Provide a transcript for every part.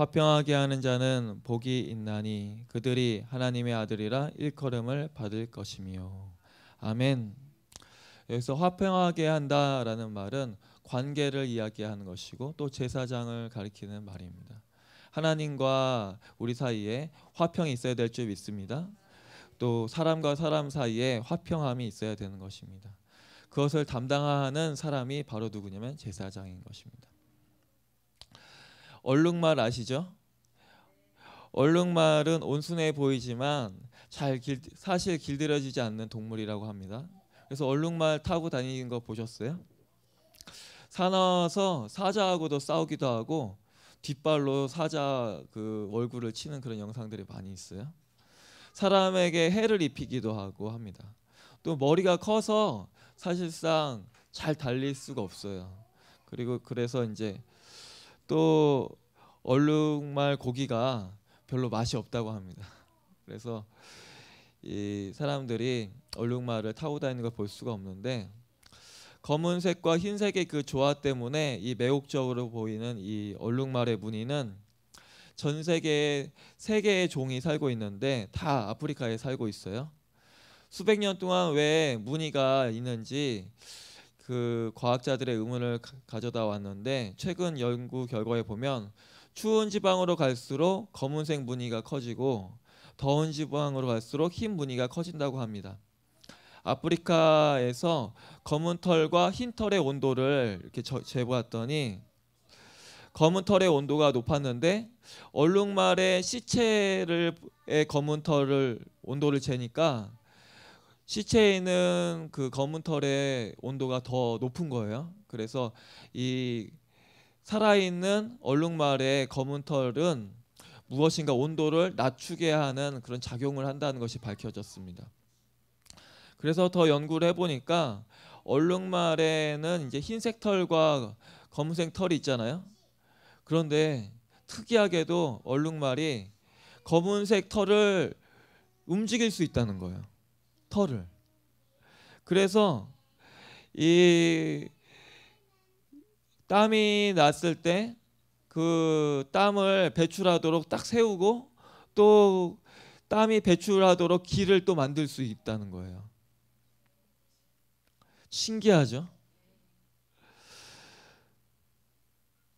화평하게 하는 자는 복이 있나니 그들이 하나님의 아들이라 일컬음을 받을 것이며 아멘. 여기서 화평하게 한다라는 말은 관계를 이야기하는 것이고 또 제사장을 가리키는 말입니다. 하나님과 우리 사이에 화평이 있어야 될 줄 믿습니다. 또 사람과 사람 사이에 화평함이 있어야 되는 것입니다. 그것을 담당하는 사람이 바로 누구냐면 제사장인 것입니다. 얼룩말 아시죠? 얼룩말은 온순해 보이지만 잘 길, 사실 길들여지지 않는 동물이라고 합니다. 그래서 얼룩말 타고 다니는 거 보셨어요? 사나워서 사자하고도 싸우기도 하고 뒷발로 사자 그 얼굴을 치는 그런 영상들이 많이 있어요. 사람에게 해를 입히기도 하고 합니다. 또 머리가 커서 사실상 잘 달릴 수가 없어요. 그리고 그래서 이제 또 얼룩말 고기가 별로 맛이 없다고 합니다. 그래서 이 사람들이 얼룩말을 타고 다니는 걸 볼 수가 없는데 검은색과 흰색의 그 조화 때문에 이 매혹적으로 보이는 이 얼룩말의 무늬는 전 세계에 세 개의 종이 살고 있는데 다 아프리카에 살고 있어요. 수백 년 동안 왜 무늬가 있는지 그 과학자들의 의문을 가져다 왔는데 최근 연구 결과에 보면 추운 지방으로 갈수록 검은색 무늬가 커지고 더운 지방으로 갈수록 흰 무늬가 커진다고 합니다. 아프리카에서 검은 털과 흰 털의 온도를 이렇게 재보았더니 검은 털의 온도가 높았는데 얼룩말의 시체를 검은 털을 온도를 재니까 시체에 있는 그 검은 털의 온도가 더 높은 거예요. 그래서 이 살아있는 얼룩말의 검은 털은 무엇인가 온도를 낮추게 하는 그런 작용을 한다는 것이 밝혀졌습니다. 그래서 더 연구를 해보니까 얼룩말에는 이제 흰색 털과 검은색 털이 있잖아요. 그런데 특이하게도 얼룩말이 검은색 털을 움직일 수 있다는 거예요. 털을. 그래서 이 땀이 났을 때 그 땀을 배출하도록 딱 세우고 또 땀이 배출하도록 길을 또 만들 수 있다는 거예요. 신기하죠?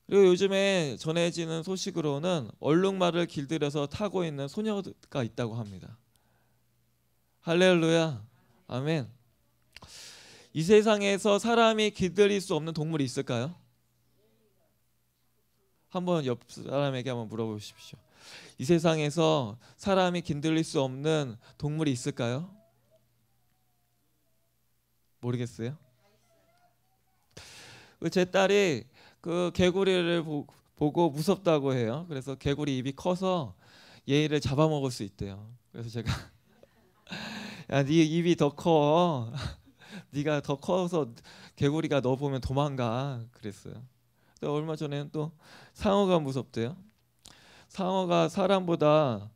그리고 요즘에 전해지는 소식으로는 얼룩말을 길들여서 타고 있는 소녀가 있다고 합니다. 할렐루야. 아멘. 이 세상에서 사람이 길들일 수 없는 동물이 있을까요? 한번 옆 사람에게 한번 물어보십시오. 이 세상에서 사람이 길들일 수 없는 동물이 있을까요? 모르겠어요. 그제 딸이 그 개구리를 보, 고 무섭다고 해요. 그래서 개구리 입이 커서 얘를 잡아먹을 수 있대요. 그래서 제가 야, 네 입이 더 커. 네가 더 커서 개구리가 너 보면 도망가. 그랬어요. 또 얼마 전에는 또 상어가 무섭대요. 상어가 사람보다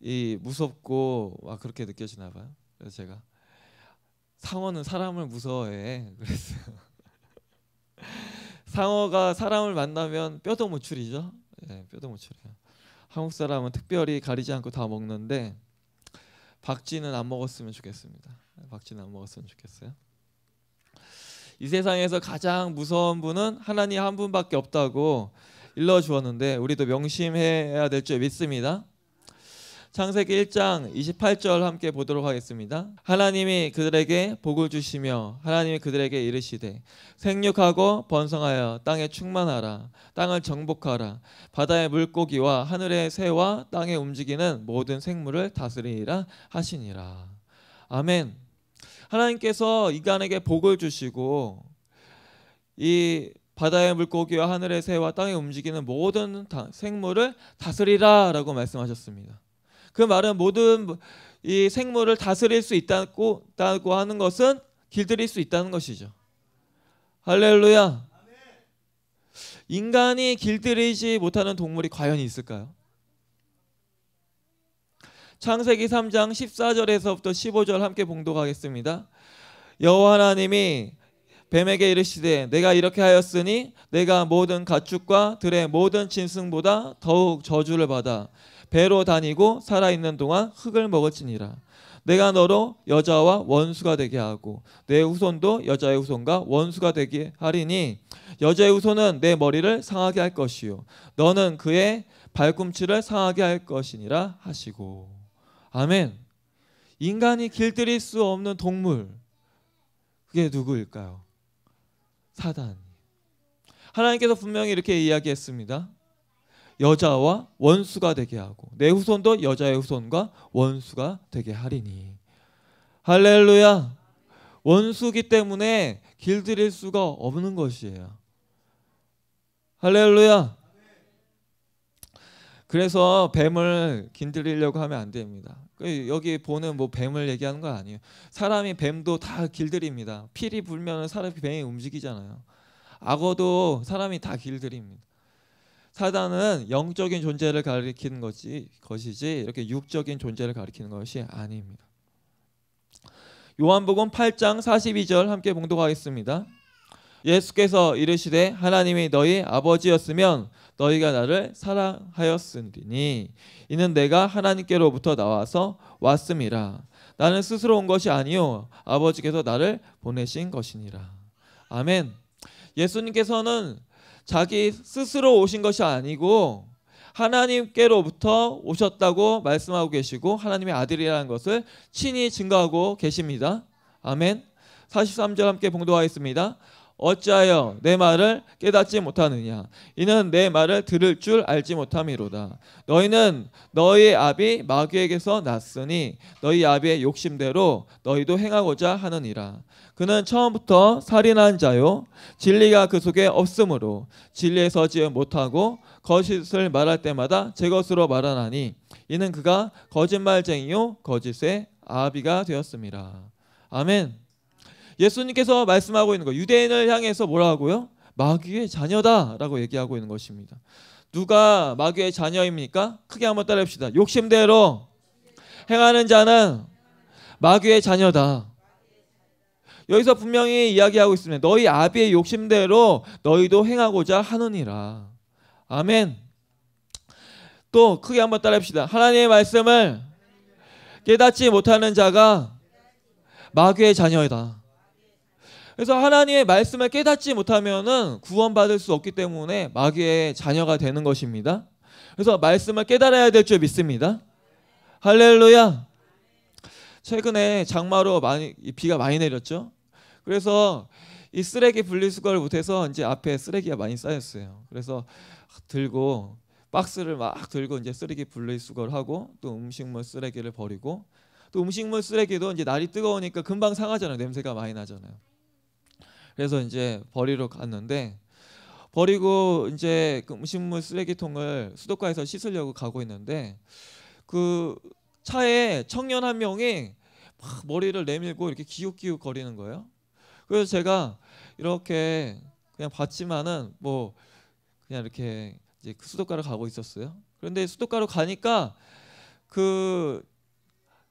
이 무섭고 막 그렇게 느껴지나 봐요. 그래서 제가 상어는 사람을 무서워해. 그랬어요. 상어가 사람을 만나면 뼈도 무출이죠. 예, 뼈도 무출이에요. 한국 사람은 특별히 가리지 않고 다 먹는데 박쥐는 안 먹었으면 좋겠습니다. 박쥐는 안 먹었으면 좋겠어요. 이 세상에서 가장 무서운 분은 하나님 한 분밖에 없다고 일러 주었는데 우리도 명심해야 될 줄 믿습니다. 창세기 1장 28절 함께 보도록 하겠습니다. 하나님이 그들에게 복을 주시며 하나님이 그들에게 이르시되 생육하고 번성하여 땅에 충만하라 땅을 정복하라 바다의 물고기와 하늘의 새와 땅에 움직이는 모든 생물을 다스리라 하시니라. 아멘. 하나님께서 인간에게 복을 주시고 이 바다의 물고기와 하늘의 새와 땅에 움직이는 모든 생물을 다스리라라고 말씀하셨습니다. 그 말은 모든 이 생물을 다스릴 수 있다고, 하는 것은 길들일 수 있다는 것이죠. 할렐루야. 인간이 길들이지 못하는 동물이 과연 있을까요? 창세기 3장 14절에서부터 15절 함께 봉독하겠습니다. 여호와 하나님이 뱀에게 이르시되 내가 이렇게 하였으니 내가 모든 가축과 들의 모든 짐승보다 더욱 저주를 받아 배로 다니고 살아 있는 동안 흙을 먹을지니라. 내가 너로 여자와 원수가 되게 하고 내 후손도 여자의 후손과 원수가 되게 하리니 여자의 후손은 내 머리를 상하게 할 것이요 너는 그의 발꿈치를 상하게 할 것이니라 하시고 아멘. 인간이 길들일 수 없는 동물 그게 누구일까요? 사단. 하나님께서 분명히 이렇게 이야기했습니다. 여자와 원수가 되게 하고 내 후손도 여자의 후손과 원수가 되게 하리니. 할렐루야. 원수기 때문에 길들일 수가 없는 것이에요. 할렐루야. 그래서 뱀을 길들이려고 하면 안 됩니다. 그 여기 보는 뭐 뱀을 얘기하는 거 아니에요. 사람이 뱀도 다 길들입니다. 필이 불면 사람이 뱀이 움직이잖아요. 악어도 사람이 다 길들입니다 사단은 영적인 존재를 가리키는 것이 것이지 이렇게 육적인 존재를 가리키는 것이 아닙니다. 요한복음 8장 42절 함께 봉독하겠습니다. 예수께서 이르시되 하나님이 너희 아버지였으면 너희가 나를 사랑하였으리니 이는 내가 하나님께로부터 나와서 왔음이라 나는 스스로 온 것이 아니요 아버지께서 나를 보내신 것이니라 아멘 예수님께서는 자기 스스로 오신 것이 아니고 하나님께로부터 오셨다고 말씀하고 계시고 하나님의 아들이라는 것을 친히 증거하고 계십니다. 아멘. 43절 함께 봉독하겠습니다. 어찌하여 내 말을 깨닫지 못하느냐? 이는 내 말을 들을 줄 알지 못함이로다. 너희는 너희 아비 마귀에게서 났으니 너희 아비의 욕심대로 너희도 행하고자 하느니라. 그는 처음부터 살인한 자요 진리가 그 속에 없으므로 진리에 서지 못하고 거짓을 말할 때마다 제 것으로 말하나니 이는 그가 거짓말쟁이요 거짓의 아비가 되었습니다. 아멘 예수님께서 말씀하고 있는 거 유대인을 향해서 뭐라 하고요? 마귀의 자녀다라고 얘기하고 있는 것입니다. 누가 마귀의 자녀입니까? 크게 한번 따라합시다. 욕심대로 행하는 자는 마귀의 자녀다. 여기서 분명히 이야기하고 있습니다. 너희 아비의 욕심대로 너희도 행하고자 하느니라. 아멘. 또 크게 한번 따라합시다. 하나님의 말씀을 깨닫지 못하는 자가 마귀의 자녀이다. 그래서 하나님의 말씀을 깨닫지 못하면은 구원받을 수 없기 때문에 마귀의 자녀가 되는 것입니다. 그래서 말씀을 깨달아야 될 줄 믿습니다. 할렐루야. 최근에 장마로 많이 비가 많이 내렸죠. 그래서 이 쓰레기 분리수거를 못해서 이제 앞에 쓰레기가 많이 쌓였어요. 그래서 들고 박스를 막 들고 이제 쓰레기 분리수거를 하고 또 음식물 쓰레기를 버리고 또 음식물 쓰레기도 이제 날이 뜨거우니까 금방 상하잖아요. 냄새가 많이 나잖아요. 그래서 이제 버리러 갔는데 버리고 이제 그 음식물 쓰레기통을 수도가에서 씻으려고 가고 있는데 그 차에 청년 한 명이 막 머리를 내밀고 이렇게 기웃기웃 거리는 거예요. 그래서 제가 이렇게 그냥 봤지만은 뭐 그냥 이렇게 이제 그 수도가를 가고 있었어요. 그런데 수도가로 가니까 그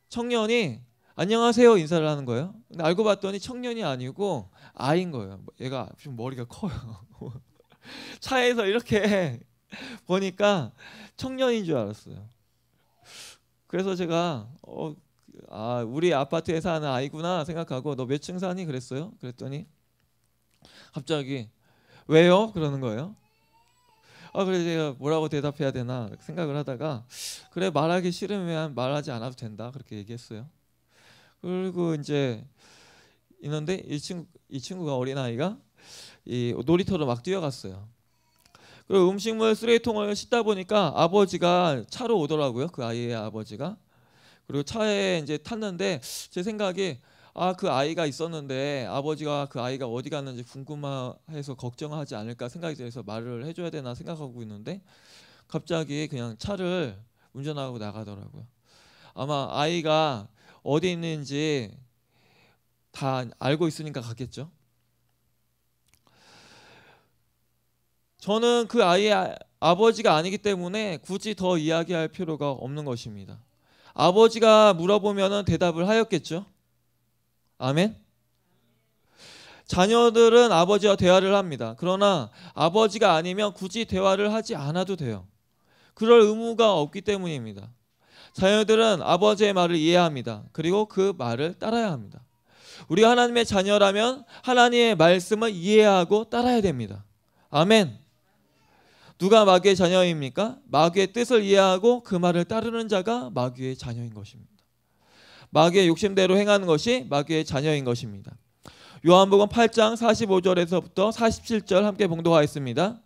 청년이 안녕하세요 인사를 하는 거예요. 근데 알고 봤더니 청년이 아니고 아인 거예요. 얘가 좀 머리가 커요. 차에서 이렇게 보니까 청년인 줄 알았어요. 그래서 제가 어, 아 우리 아파트에 사는 아이구나 생각하고 너 몇 층 사니 그랬어요. 그랬더니 갑자기 왜요? 그러는 거예요. 아 그래 제가 뭐라고 대답해야 되나 생각을 하다가 그래 말하기 싫으면 말하지 않아도 된다 그렇게 얘기했어요. 그리고 이제 있는데 이 친구 이 친구가 어린 아이가 이 놀이터로 막 뛰어갔어요. 그리고 음식물 쓰레기통을 씻다 보니까 아버지가 차로 오더라고요. 그 아이의 아버지가. 그리고 차에 이제 탔는데 제 생각에 아 그 아이가 있었는데 아버지가 그 아이가 어디 갔는지 궁금해서 걱정하지 않을까 생각이 들어서 말을 해줘야 되나 생각하고 있는데 갑자기 그냥 차를 운전하고 나가더라고요. 아마 아이가 어디 있는지 다 알고 있으니까 갔겠죠. 저는 그 아이의 아, 아버지가 아니기 때문에 굳이 더 이야기할 필요가 없는 것입니다. 아버지가 물어보면 대답을 하였겠죠. 아멘. 자녀들은 아버지와 대화를 합니다. 그러나 아버지가 아니면 굳이 대화를 하지 않아도 돼요. 그럴 의무가 없기 때문입니다. 자녀들은 아버지의 말을 이해합니다. 그리고 그 말을 따라야 합니다. 우리가 하나님의 자녀라면 하나님의 말씀을 이해하고 따라야 됩니다. 아멘. 누가 마귀의 자녀입니까? 마귀의 뜻을 이해하고 그 말을 따르는 자가 마귀의 자녀인 것입니다. 마귀의 욕심대로 행하는 것이 마귀의 자녀인 것입니다. 요한복음 8장 45절에서부터 47절 함께 봉독하겠습니다.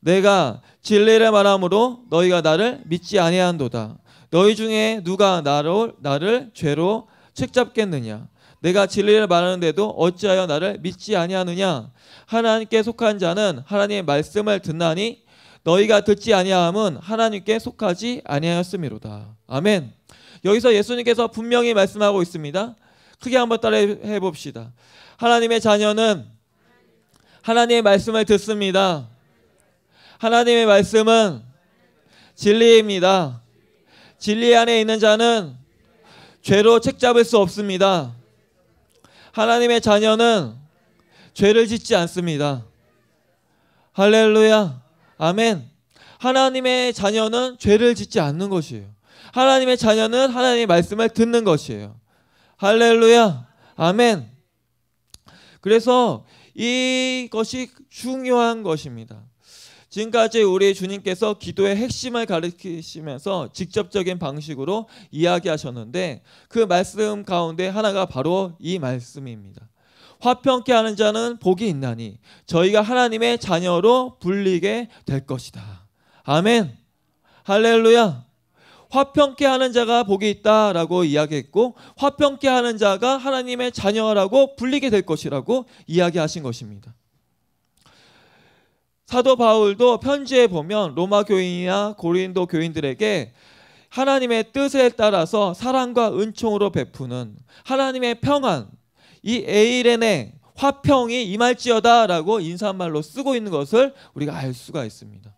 내가 진리를 말함으로 너희가 나를 믿지 아니한도다. 너희 중에 누가 나를 나를 죄로 책잡겠느냐? 내가 진리를 말하는데도 어찌하여 나를 믿지 아니하느냐? 하나님께 속한 자는 하나님의 말씀을 듣나니 너희가 듣지 아니함은 하나님께 속하지 아니하였음이로다. 아멘. 여기서 예수님께서 분명히 말씀하고 있습니다. 크게 한번 따라해 봅시다. 하나님의 자녀는 하나님의 말씀을 듣습니다. 하나님의 말씀은 진리입니다. 진리 안에 있는 자는 죄로 책잡을 수 없습니다. 하나님의 자녀는 죄를 짓지 않습니다. 할렐루야. 아멘. 하나님의 자녀는 죄를 짓지 않는 것이에요. 하나님의 자녀는 하나님의 말씀을 듣는 것이에요. 할렐루야. 아멘. 그래서 이것이 중요한 것입니다. 지금까지 우리 주님께서 기도의 핵심을 가르치시면서 직접적인 방식으로 이야기하셨는데 그 말씀 가운데 하나가 바로 이 말씀입니다. 화평케 하는 자는 복이 있나니 저희가 하나님의 자녀로 불리게 될 것이다. 아멘. 할렐루야. 화평케 하는 자가 복이 있다라고 이야기했고 화평케 하는 자가 하나님의 자녀라고 불리게 될 것이라고 이야기하신 것입니다. 사도 바울도 편지에 보면 로마 교인이나 고린도 교인들에게 하나님의 뜻에 따라서 사랑과 은총으로 베푸는 하나님의 평안, 이 에이렌의 화평이 임할지어다라고 인사말로 쓰고 있는 것을 우리가 알 수가 있습니다.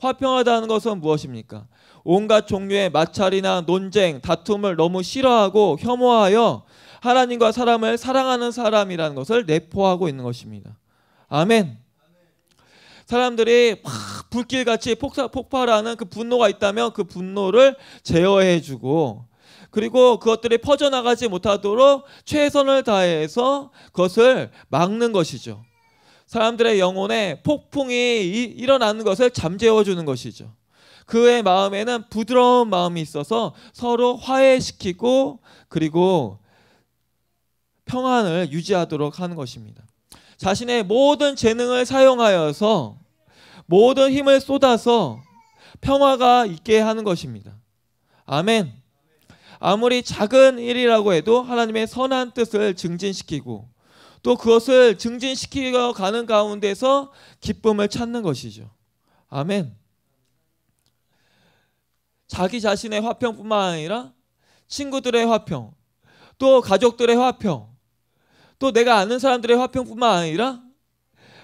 화평하다는 것은 무엇입니까? 온갖 종류의 마찰이나 논쟁, 다툼을 너무 싫어하고 혐오하여 하나님과 사람을 사랑하는 사람이라는 것을 내포하고 있는 것입니다. 아멘. 사람들이 막 불길같이 폭사, 폭발하는 그 분노가 있다면 그 분노를 제어해주고 그리고 그것들이 퍼져나가지 못하도록 최선을 다해서 그것을 막는 것이죠. 사람들의 영혼에 폭풍이 일어나는 것을 잠재워주는 것이죠. 그의 마음에는 부드러운 마음이 있어서 서로 화해시키고 그리고 평안을 유지하도록 하는 것입니다. 자신의 모든 재능을 사용하여서 모든 힘을 쏟아서 평화가 있게 하는 것입니다. 아멘. 아무리 작은 일이라고 해도 하나님의 선한 뜻을 증진시키고 또 그것을 증진시키어 가는 가운데서 기쁨을 찾는 것이죠. 아멘. 자기 자신의 화평뿐만 아니라 친구들의 화평, 또 가족들의 화평, 또 내가 아는 사람들의 화평뿐만 아니라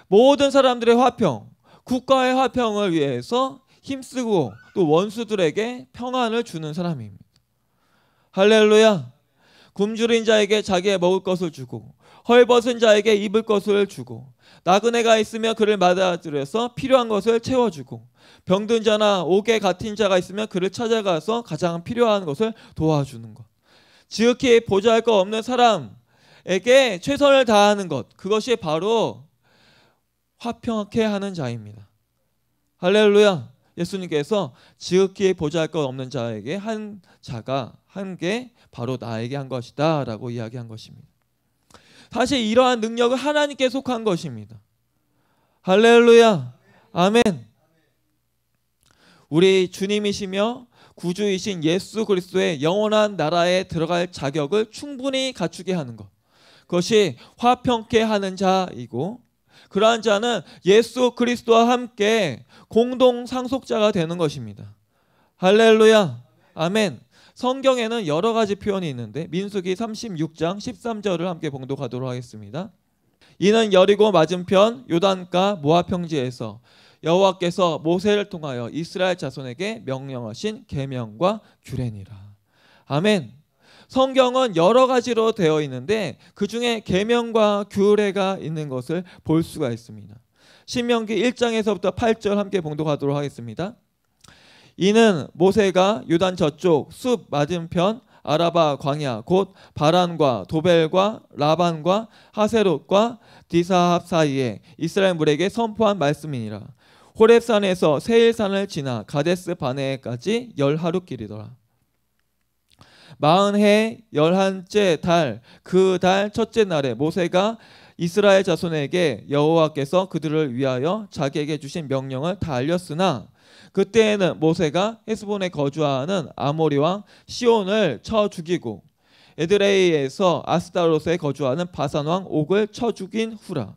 모든 사람들의 화평, 국가의 화평을 위해서 힘쓰고 또 원수들에게 평안을 주는 사람입니다. 할렐루야. 굶주린 자에게 자기의 먹을 것을 주고 헐벗은 자에게 입을 것을 주고 나그네가 있으면 그를 맞아들여서 필요한 것을 채워주고 병든 자나 옥에 갇힌 자가 있으면 그를 찾아가서 가장 필요한 것을 도와주는 것. 지극히 보잘것 없는 사람 에게 최선을 다하는 것. 그것이 바로 화평케 하는 자입니다. 할렐루야. 예수님께서 지극히 보잘 것 없는 자에게 한 자가 한 게 바로 나에게 한 것이다라고 이야기한 것입니다. 사실 이러한 능력은 하나님께 속한 것입니다. 할렐루야. 아멘. 우리 주님이시며 구주이신 예수 그리스도의 영원한 나라에 들어갈 자격을 충분히 갖추게 하는 것. 그것이 화평케 하는 자이고 그러한 자는 예수 그리스도와 함께 공동 상속자가 되는 것입니다. 할렐루야. 아멘. 성경에는 여러 가지 표현이 있는데 민수기 36장 13절을 함께 봉독하도록 하겠습니다. 이는 여리고 맞은편 요단가 모압 평지에서 여호와께서 모세를 통하여 이스라엘 자손에게 명령하신 계명과 규례니라. 아멘. 성경은 여러 가지로 되어 있는데 그 중에 계명과 규례가 있는 것을 볼 수가 있습니다. 신명기 1장에서부터 8절 함께 봉독하도록 하겠습니다. 이는 모세가 유단 저쪽 숲 맞은편 아라바 광야 곧 바란과 도벨과 라반과 하세롯과 디사합 사이에 이스라엘 물에게 선포한 말씀이니라. 호렙산에서 세일산을 지나 가데스 바네까지 열 하루 길이더라. 마흔 해 열한째 달 그 달 첫째 날에 모세가 이스라엘 자손에게 여호와께서 그들을 위하여 자기에게 주신 명령을 다 알렸으나 그때에는 모세가 헤스본에 거주하는 아모리 왕 시온을 쳐 죽이고 에드레이에서 아스타롯에 거주하는 바산 왕 옥을 쳐 죽인 후라.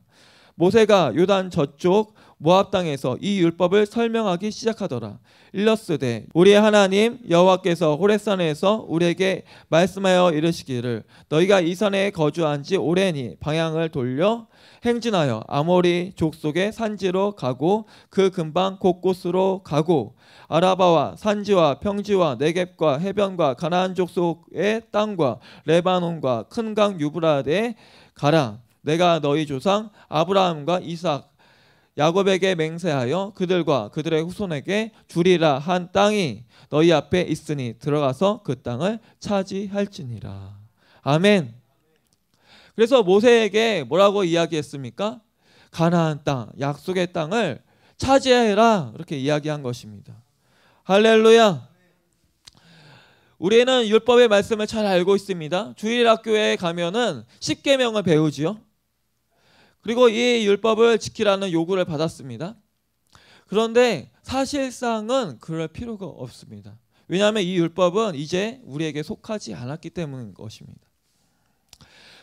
모세가 요단 저쪽 모압 땅에서 이 율법을 설명하기 시작하더라. 일러스되 우리의 하나님 여호와께서 호레산에서 우리에게 말씀하여 이르시기를 너희가 이 산에 거주한 지 오래니 방향을 돌려 행진하여 아모리 족속의 산지로 가고 그 근방 곳곳으로 가고 아라바와 산지와 평지와 네겝과 해변과 가나안 족속의 땅과 레바논과 큰 강 유브라데에 가라 내가 너희 조상 아브라함과 이삭 야곱에게 맹세하여 그들과 그들의 후손에게 주리라 한 땅이 너희 앞에 있으니 들어가서 그 땅을 차지할지니라. 아멘. 그래서 모세에게 뭐라고 이야기했습니까? 가나안 땅, 약속의 땅을 차지해라. 이렇게 이야기한 것입니다. 할렐루야. 우리는 율법의 말씀을 잘 알고 있습니다. 주일 학교에 가면은 십계명을 배우지요. 그리고 이 율법을 지키라는 요구를 받았습니다. 그런데 사실상은 그럴 필요가 없습니다. 왜냐하면 이 율법은 이제 우리에게 속하지 않았기 때문인 것입니다.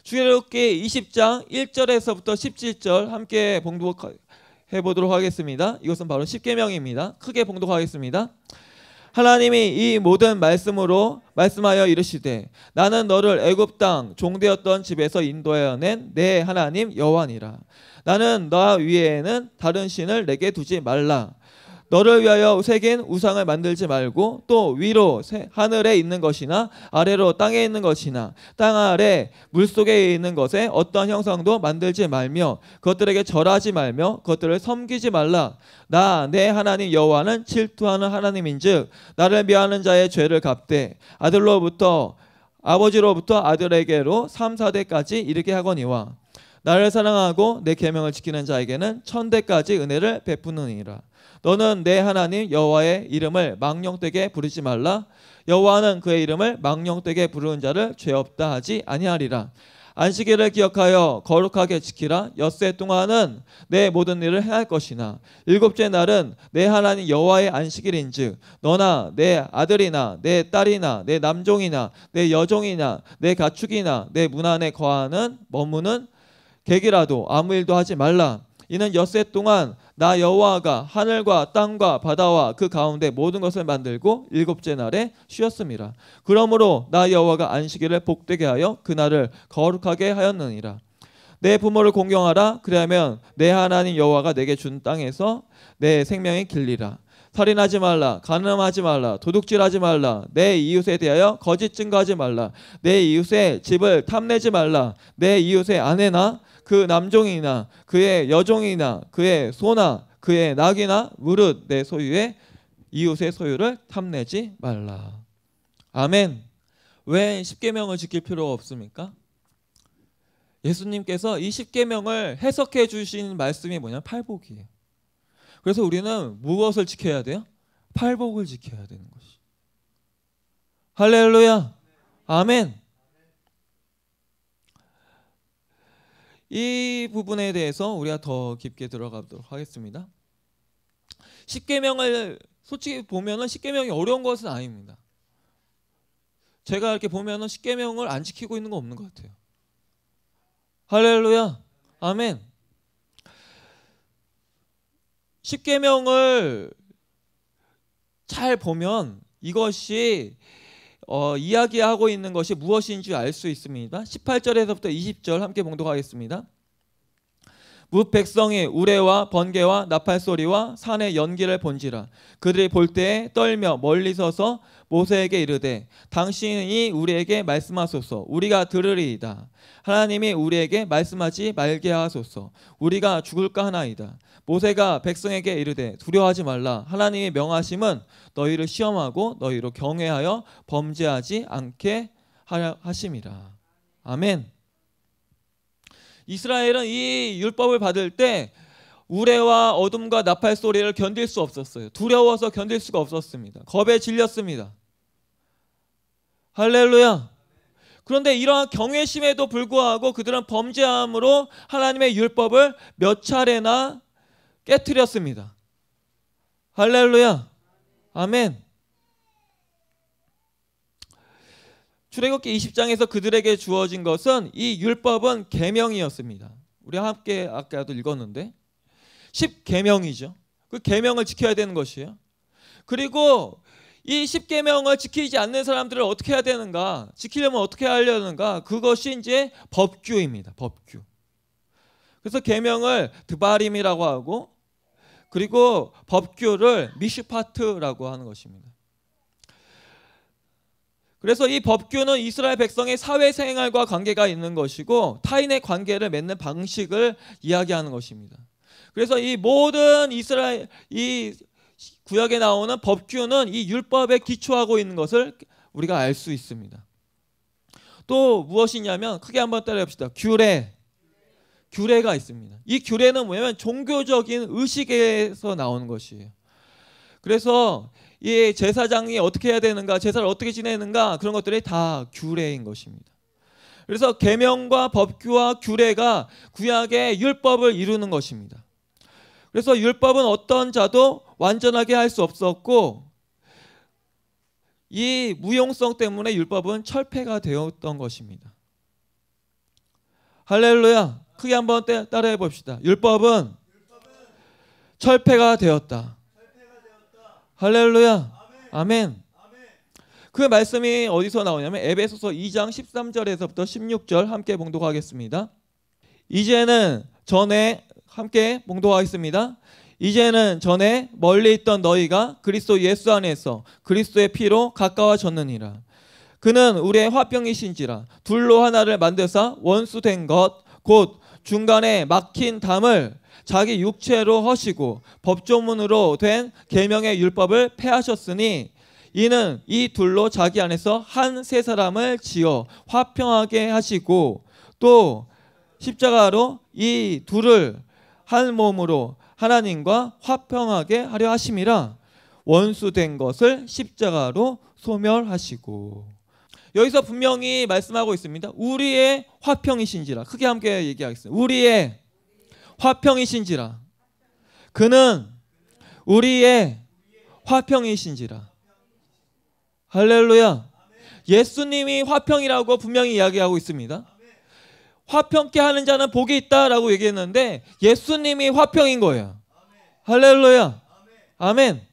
주일기 20장 1절에서부터 17절 함께 봉독해 보도록 하겠습니다. 이것은 바로 십계명입니다. 크게 봉독하겠습니다. 하나님이 이 모든 말씀으로 말씀하여 이르시되 나는 너를 애굽 땅 종되었던 집에서 인도하여 낸 내 하나님 여호와니라. 나는 너 위에는 다른 신을 내게 두지 말라 너를 위하여 새긴 우상을 만들지 말고 또 위로 하늘에 있는 것이나 아래로 땅에 있는 것이나 땅 아래 물 속에 있는 것에 어떠한 형상도 만들지 말며 그것들에게 절하지 말며 그것들을 섬기지 말라. 나 내 하나님 여호와는 질투하는 하나님인즉 나를 미워하는 자의 죄를 갚되 아들로부터 아버지로부터 아들에게로 3, 4대까지 이르게 하거니와 나를 사랑하고 내 계명을 지키는 자에게는 천대까지 은혜를 베푸느니라 너는 내 하나님 여호와의 이름을 망령되게 부르지 말라. 여호와는 그의 이름을 망령되게 부르는 자를 죄 없다 하지 아니하리라. 안식일을 기억하여 거룩하게 지키라. 엿새 동안은 내 모든 일을 행할 것이나 일곱째 날은 내 하나님 여호와의 안식일인즉 너나 내 아들이나 내 딸이나 내 남종이나 내 여종이나 내 가축이나 내 문 안에 거하는 머무는 객이라도 아무 일도 하지 말라. 이는 엿새 동안 나 여호와가 하늘과 땅과 바다와 그 가운데 모든 것을 만들고 일곱째 날에 쉬었습니다. 그러므로 나 여호와가 안식일을 복되게 하여 그날을 거룩하게 하였느니라. 내 부모를 공경하라. 그러면 내 하나님 여호와가 내게 준 땅에서 내 생명이 길리라. 살인하지 말라, 가늠하지 말라, 도둑질하지 말라, 내 이웃에 대하여 거짓 증거하지 말라, 내 이웃의 집을 탐내지 말라, 내 이웃의 아내나 그 남종이나 그의 여종이나 그의 소나 그의 낙이나 무릇 내 소유의 이웃의 소유를 탐내지 말라. 아멘. 왜 십계명을 지킬 필요가 없습니까? 예수님께서 이 십계명을 해석해 주신 말씀이 뭐냐? 팔복이에요. 그래서 우리는 무엇을 지켜야 돼요? 팔복을 지켜야 되는 것이. 할렐루야. 아멘. 이 부분에 대해서 우리가 더 깊게 들어가도록 하겠습니다. 십계명을 솔직히 보면은 십계명이 어려운 것은 아닙니다. 제가 이렇게 보면은 십계명을 안 지키고 있는 거 없는 것 같아요. 할렐루야, 아멘. 십계명을 잘 보면 이것이 어, 이야기하고 있는 것이 무엇인지 알 수 있습니다. 18절에서부터 20절 함께 봉독하겠습니다. 무 백성이 우레와 번개와 나팔 소리와 산의 연기를 본지라. 그들이 볼 때에 떨며 멀리 서서 모세에게 이르되 당신이 우리에게 말씀하소서. 우리가 들으리이다. 하나님이 우리에게 말씀하지 말게 하소서. 우리가 죽을까 하나이다 모세가 백성에게 이르되 두려워하지 말라 하나님의 명하심은 너희를 시험하고 너희로 경외하여 범죄하지 않게 하심이라 아멘 이스라엘은 이 율법을 받을 때 우레와 어둠과 나팔 소리를 견딜 수 없었어요. 두려워서 견딜 수가 없었습니다. 겁에 질렸습니다. 할렐루야. 그런데 이러한 경외심에도 불구하고 그들은 범죄함으로 하나님의 율법을 몇 차례나 깨뜨렸습니다. 할렐루야. 아멘. 출애굽기 20장에서 그들에게 주어진 것은 이 율법은 계명이었습니다. 우리 함께 아까도 읽었는데 10계명이죠. 그 계명을 지켜야 되는 것이에요. 그리고 이 10계명을 지키지 않는 사람들을 어떻게 해야 되는가? 지키려면 어떻게 하려는가? 그것이 이제 법규입니다. 법규. 그래서 계명을 드바림이라고 하고 그리고 법규를 미슈파트라고 하는 것입니다. 그래서 이 법규는 이스라엘 백성의 사회생활과 관계가 있는 것이고 타인의 관계를 맺는 방식을 이야기하는 것입니다. 그래서 이 모든 이스라엘 이 구약에 나오는 법규는 이 율법에 기초하고 있는 것을 우리가 알 수 있습니다. 또 무엇이냐면 크게 한번 따라해 봅시다. 규례. 규례가 있습니다. 이 규례는 뭐냐면 종교적인 의식에서 나오는 것이에요. 그래서 이 제사장이 어떻게 해야 되는가, 제사를 어떻게 지내는가 그런 것들이 다 규례인 것입니다. 그래서 계명과 법규와 규례가 구약의 율법을 이루는 것입니다. 그래서 율법은 어떤 자도 완전하게 할 수 없었고 이 무용성 때문에 율법은 철폐가 되었던 것입니다. 할렐루야. 크게 한번 따라해 봅시다. 율법은 철폐가 되었다. 할렐루야. 아멘. 그 말씀이 어디서 나오냐면 에베소서 2장 13절에서부터 16절 함께 봉독하겠습니다. 이제는 전에 함께 봉독하겠습니다. 이제는 전에 멀리 있던 너희가 그리스도 예수 안에서 그리스도의 피로 가까워졌느니라. 그는 우리의 화병이신지라 둘로 하나를 만드사 원수된 것 곧 중간에 막힌 담을 자기 육체로 허시고 법조문으로 된 계명의 율법을 폐하셨으니 이는 이 둘로 자기 안에서 한 세 사람을 지어 화평하게 하시고 또 십자가로 이 둘을 한 몸으로 하나님과 화평하게 하려 하심이라 원수된 것을 십자가로 소멸하시고 여기서 분명히 말씀하고 있습니다. 우리의 화평이신지라. 크게 함께 얘기하겠습니다. 우리의 화평이신지라. 그는 우리의 화평이신지라. 할렐루야. 예수님이 화평이라고 분명히 이야기하고 있습니다. 화평케 하는 자는 복이 있다라고 얘기했는데 예수님이 화평인 거예요. 할렐루야. 아멘.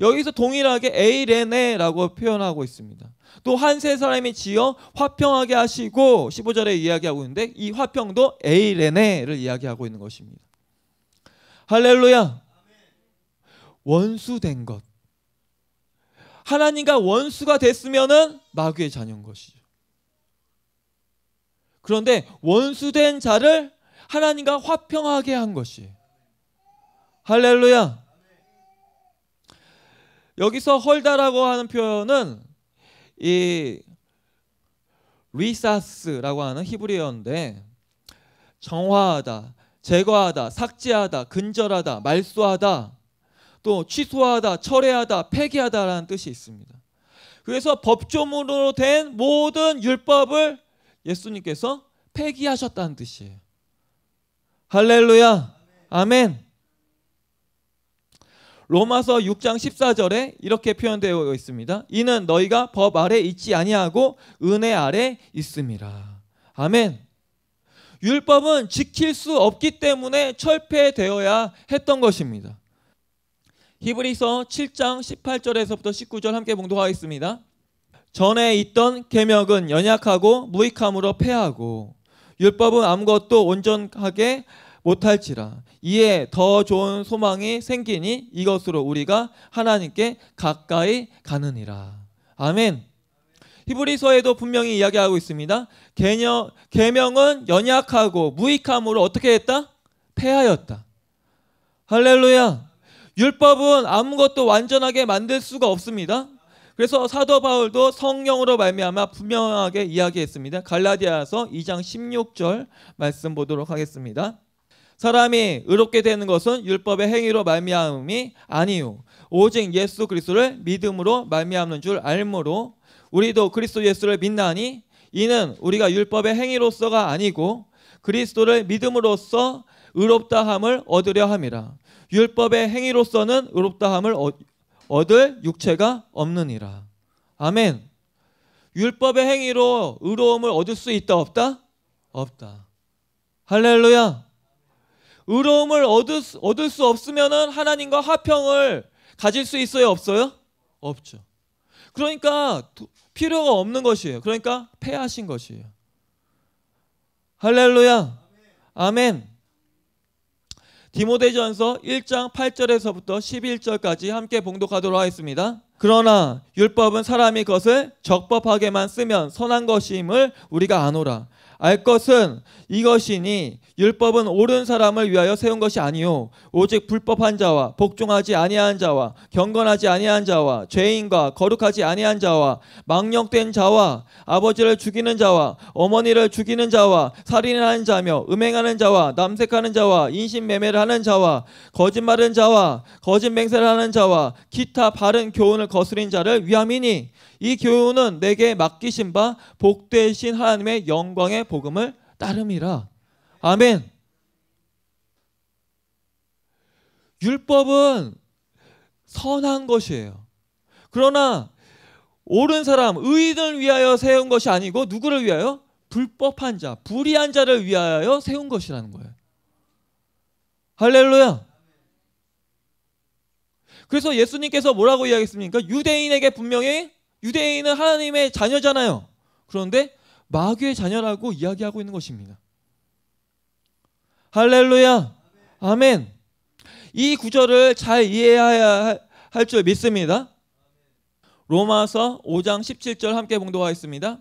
여기서 동일하게 에이레네라고 표현하고 있습니다 또 한 세 사람이 지어 화평하게 하시고 15절에 이야기하고 있는데 이 화평도 에이레네를 이야기하고 있는 것입니다 할렐루야 원수된 것 하나님과 원수가 됐으면은 마귀의 자녀인 것이죠. 그런데 원수된 자를 하나님과 화평하게 한 것이 할렐루야. 여기서 헐다라고 하는 표현은 이 리사스라고 하는 히브리어인데 정화하다, 제거하다, 삭제하다, 근절하다, 말소하다 또 취소하다, 철회하다, 폐기하다라는 뜻이 있습니다. 그래서 법조문으로 된 모든 율법을 예수님께서 폐기하셨다는 뜻이에요. 할렐루야. 아멘. 로마서 6장 14절에 이렇게 표현되어 있습니다. 이는 너희가 법 아래 있지 아니하고 은혜 아래 있음이라. 아멘. 율법은 지킬 수 없기 때문에 철폐되어야 했던 것입니다. 히브리서 7장 18절에서부터 19절 함께 봉독하겠습니다. 전에 있던 계명은 연약하고 무익함으로 패하고 율법은 아무것도 온전하게 못할지라 이에 더 좋은 소망이 생기니 이것으로 우리가 하나님께 가까이 가느니라. 아멘. 히브리서에도 분명히 이야기하고 있습니다. 개념, 계명은 연약하고 무익함으로 어떻게 했다? 폐하였다. 할렐루야. 율법은 아무것도 완전하게 만들 수가 없습니다. 그래서 사도 바울도 성령으로 말미암아 분명하게 이야기했습니다. 갈라디아서 2장 16절 말씀 보도록 하겠습니다. 사람이 의롭게 되는 것은 율법의 행위로 말미암음이 아니요 오직 예수 그리스도를 믿음으로 말미암는 줄 알므로 우리도 그리스도 예수를 믿나니 이는 우리가 율법의 행위로서가 아니고 그리스도를 믿음으로써 의롭다함을 얻으려 함이라 율법의 행위로서는 의롭다함을 얻을 육체가 없느니라. 아멘. 율법의 행위로 의로움을 얻을 수 있다 없다? 없다. 할렐루야. 의로움을 얻을 수, 얻을 수 없으면은 하나님과 화평을 가질 수 있어요, 없어요? 없죠. 그러니까 필요가 없는 것이에요. 그러니까 폐하신 것이에요. 할렐루야. 아멘. 디모데전서 1장 8절에서부터 11절까지 함께 봉독하도록 하겠습니다. 그러나 율법은 사람이 것을 적법하게만 쓰면 선한 것임을 우리가 아노라. 알 것은 이것이니 율법은 옳은 사람을 위하여 세운 것이 아니요. 오직 불법한 자와 복종하지 아니한 자와 경건하지 아니한 자와 죄인과 거룩하지 아니한 자와 망령된 자와 아버지를 죽이는 자와 어머니를 죽이는 자와 살인하는 자며 음행하는 자와 남색하는 자와 인신매매를 하는 자와 거짓말하는 자와 거짓 맹세를 하는 자와 기타 바른 교훈을 거스린 자를 위함이니 이 교훈은 내게 맡기신 바 복되신 하나님의 영광의 복음을 따름이라. 아멘. 율법은 선한 것이에요. 그러나 옳은 사람, 의인을 위하여 세운 것이 아니고 누구를 위하여? 불법한 자, 불의한 자를 위하여 세운 것이라는 거예요. 할렐루야. 그래서 예수님께서 뭐라고 이야기했습니까? 유대인에게 분명히 유대인은 하나님의 자녀잖아요. 그런데 마귀의 자녀라고 이야기하고 있는 것입니다. 할렐루야. 아멘. 이 구절을 잘 이해해야 할 줄 믿습니다. 로마서 5장 17절 함께 봉독하겠습니다.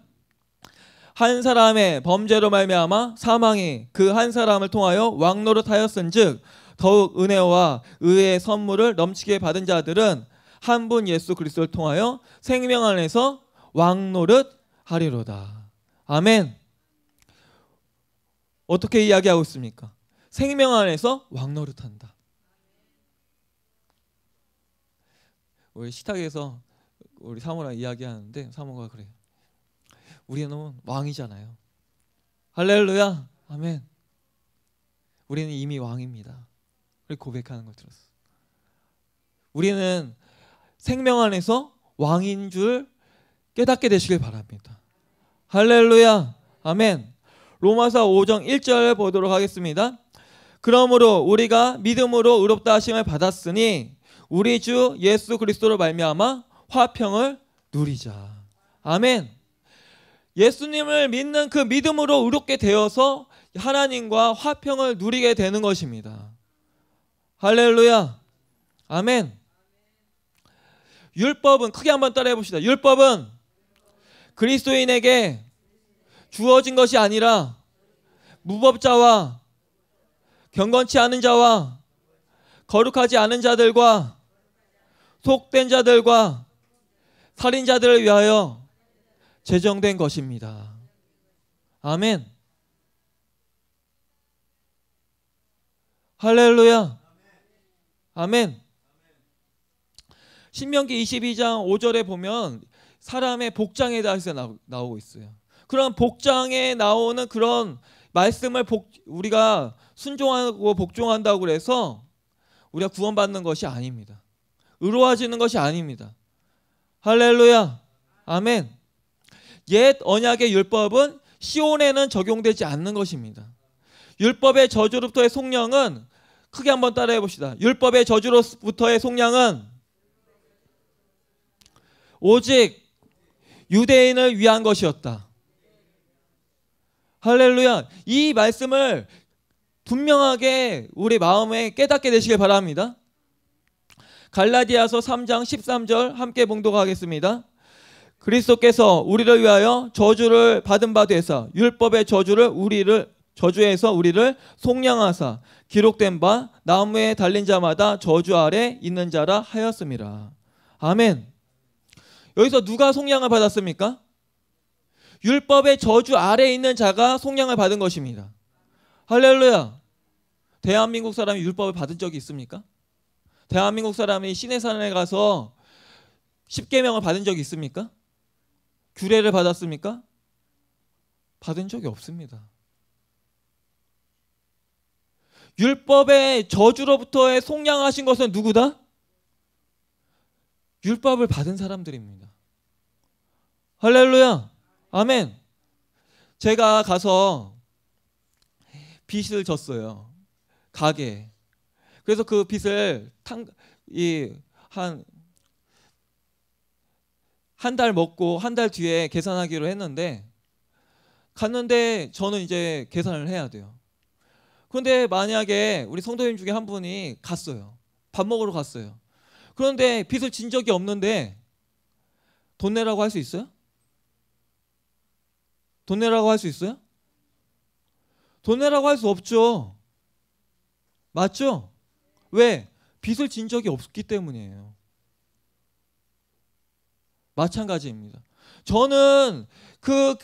한 사람의 범죄로 말미암아 사망이 그 한 사람을 통하여 왕노릇하였은즉 더욱 은혜와 의의 선물을 넘치게 받은 자들은 한 분 예수 그리스도를 통하여 생명 안에서 왕노릇 하리로다. 아멘. 어떻게 이야기하고 있습니까? 생명 안에서 왕노릇 한다. 우리 식탁에서 우리 사모랑 이야기하는데 사모가 그래요. 우리는 왕이잖아요. 할렐루야. 아멘. 우리는 이미 왕입니다. 고백하는 걸 들었어. 우리는 생명 안에서 왕인 줄 깨닫게 되시길 바랍니다. 할렐루야. 아멘. 로마서 5장 1절 보도록 하겠습니다. 그러므로 우리가 믿음으로 의롭다 하심을 받았으니 우리 주 예수 그리스도로 말미암아 화평을 누리자. 아멘. 예수님을 믿는 그 믿음으로 의롭게 되어서 하나님과 화평을 누리게 되는 것입니다. 할렐루야. 아멘. 율법은 크게 한번 따라해 봅시다. 율법은 그리스도인에게 주어진 것이 아니라 무법자와 경건치 않은 자와 거룩하지 않은 자들과 속된 자들과 살인자들을 위하여 제정된 것입니다. 아멘. 할렐루야. 아멘. 신명기 22장 5절에 보면 사람의 복장에 대해서 나오고 있어요. 그런 복장에 나오는 그런 말씀을 복, 우리가 순종하고 복종한다고 그래서 우리가 구원받는 것이 아닙니다. 의로워지는 것이 아닙니다. 할렐루야. 아멘. 옛 언약의 율법은 시온에는 적용되지 않는 것입니다. 율법의 저주로부터의 속량은 크게 한번 따라해 봅시다. 율법의 저주로부터의 속량은 오직 유대인을 위한 것이었다. 할렐루야. 이 말씀을 분명하게 우리 마음에 깨닫게 되시길 바랍니다. 갈라디아서 3장 13절 함께 봉독하겠습니다. 그리스도께서 우리를 위하여 저주를 받은 바 되사 율법의 저주를 우리를 저주에서 우리를 속량하사 기록된 바 나무에 달린 자마다 저주 아래 있는 자라 하였습니다. 아멘. 여기서 누가 속량을 받았습니까? 율법의 저주 아래 있는 자가 속량을 받은 것입니다. 할렐루야. 대한민국 사람이 율법을 받은 적이 있습니까? 대한민국 사람이 시내산에 가서 십계명을 받은 적이 있습니까? 규례를 받았습니까? 받은 적이 없습니다. 율법의 저주로부터의 속량하신 것은 누구다? 율법을 받은 사람들입니다. 할렐루야. 아멘. 제가 가서 빚을 졌어요. 가게. 그래서 그 빚을 이한 한 달 먹고 한 달 뒤에 계산하기로 했는데 갔는데 저는 이제 계산을 해야 돼요. 그런데 만약에 우리 성도님 중에 한 분이 갔어요. 밥 먹으러 갔어요. 그런데 빚을 진 적이 없는데 돈 내라고 할 수 있어요? 돈 내라고 할 수 있어요? 돈 내라고 할 수 없죠. 맞죠? 왜? 빚을 진 적이 없기 때문이에요. 마찬가지입니다. 저는 그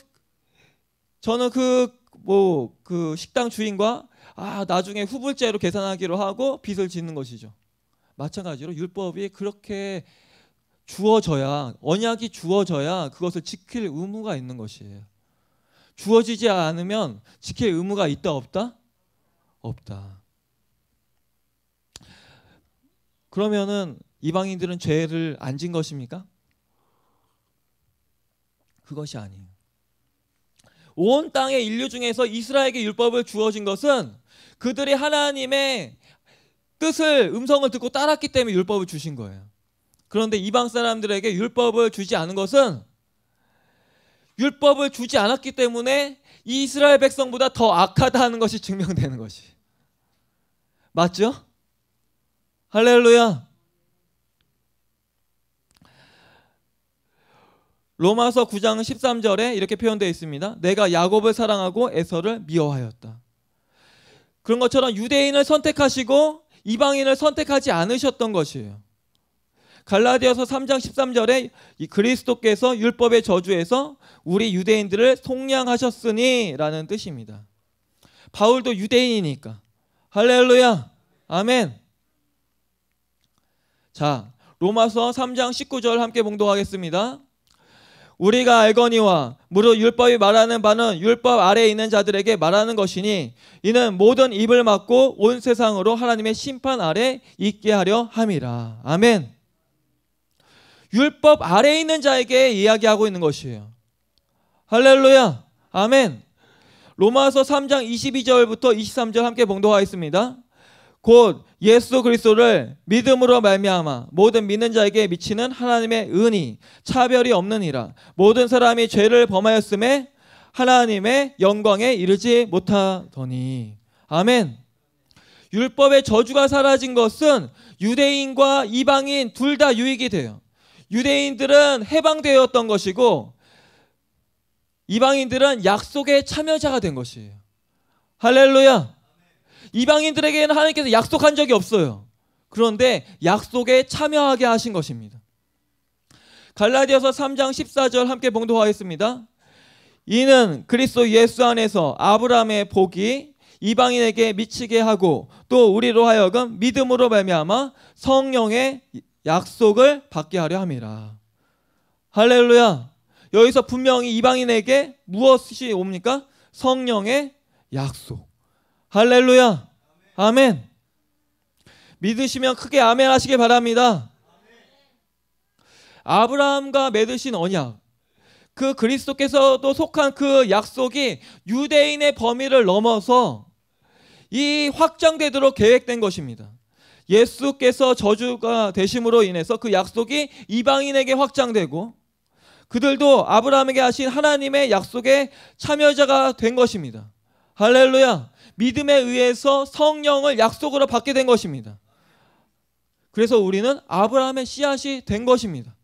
저는 그 뭐그 그 식당 주인과 아 나중에 후불제로 계산하기로 하고 빚을 짓는 것이죠. 마찬가지로 율법이 그렇게 주어져야 언약이 주어져야 그것을 지킬 의무가 있는 것이에요. 주어지지 않으면 지킬 의무가 있다 없다? 없다. 그러면은 이방인들은 죄를 안 진 것입니까? 그것이 아니에요. 온 땅의 인류 중에서 이스라엘에게 율법을 주어진 것은 그들이 하나님의 뜻을 음성을 듣고 따랐기 때문에 율법을 주신 거예요. 그런데 이방 사람들에게 율법을 주지 않은 것은 율법을 주지 않았기 때문에 이스라엘 백성보다 더 악하다는 것이 증명되는 것이. 맞죠? 할렐루야. 로마서 9장 13절에 이렇게 표현되어 있습니다. 내가 야곱을 사랑하고 에서를 미워하였다. 그런 것처럼 유대인을 선택하시고 이방인을 선택하지 않으셨던 것이에요. 갈라디아서 3장 13절에 그리스도께서 율법의 저주에서 우리 유대인들을 속량하셨으니라는 뜻입니다. 바울도 유대인이니까. 할렐루야. 아멘. 자, 로마서 3장 19절 함께 봉독하겠습니다. 우리가 알거니와 무릇 율법이 말하는 바는 율법 아래에 있는 자들에게 말하는 것이니 이는 모든 입을 막고 온 세상으로 하나님의 심판 아래 있게 하려 함이라. 아멘. 율법 아래에 있는 자에게 이야기하고 있는 것이에요. 할렐루야. 아멘. 로마서 3장 22절부터 23절 함께 봉독하겠습니다. 곧 예수 그리스도를 믿음으로 말미암아 모든 믿는 자에게 미치는 하나님의 은이 차별이 없느니라 모든 사람이 죄를 범하였음에 하나님의 영광에 이르지 못하더니 아멘. 율법의 저주가 사라진 것은 유대인과 이방인 둘 다 유익이 돼요. 유대인들은 해방되었던 것이고 이방인들은 약속의 참여자가 된 것이에요. 할렐루야. 이방인들에게는 하나님께서 약속한 적이 없어요. 그런데 약속에 참여하게 하신 것입니다. 갈라디아서 3장 14절 함께 봉독하겠습니다. 이는 그리스도 예수 안에서 아브라함의 복이 이방인에게 미치게 하고 또 우리로 하여금 믿음으로 말미암아 성령의 약속을 받게 하려 함이라. 할렐루야. 여기서 분명히 이방인에게 무엇이 옵니까? 성령의 약속. 할렐루야. 아멘. 믿으시면 크게 아멘 하시길 바랍니다. 아브라함과 맺으신 언약. 그 그리스도께서도 속한 그 약속이 유대인의 범위를 넘어서 이 확장되도록 계획된 것입니다. 예수께서 저주가 되심으로 인해서 그 약속이 이방인에게 확장되고 그들도 아브라함에게 하신 하나님의 약속에 참여자가 된 것입니다. 할렐루야. 믿음에 의해서 성령을 약속으로 받게 된 것입니다. 그래서 우리는 아브라함의 씨앗이 된 것입니다.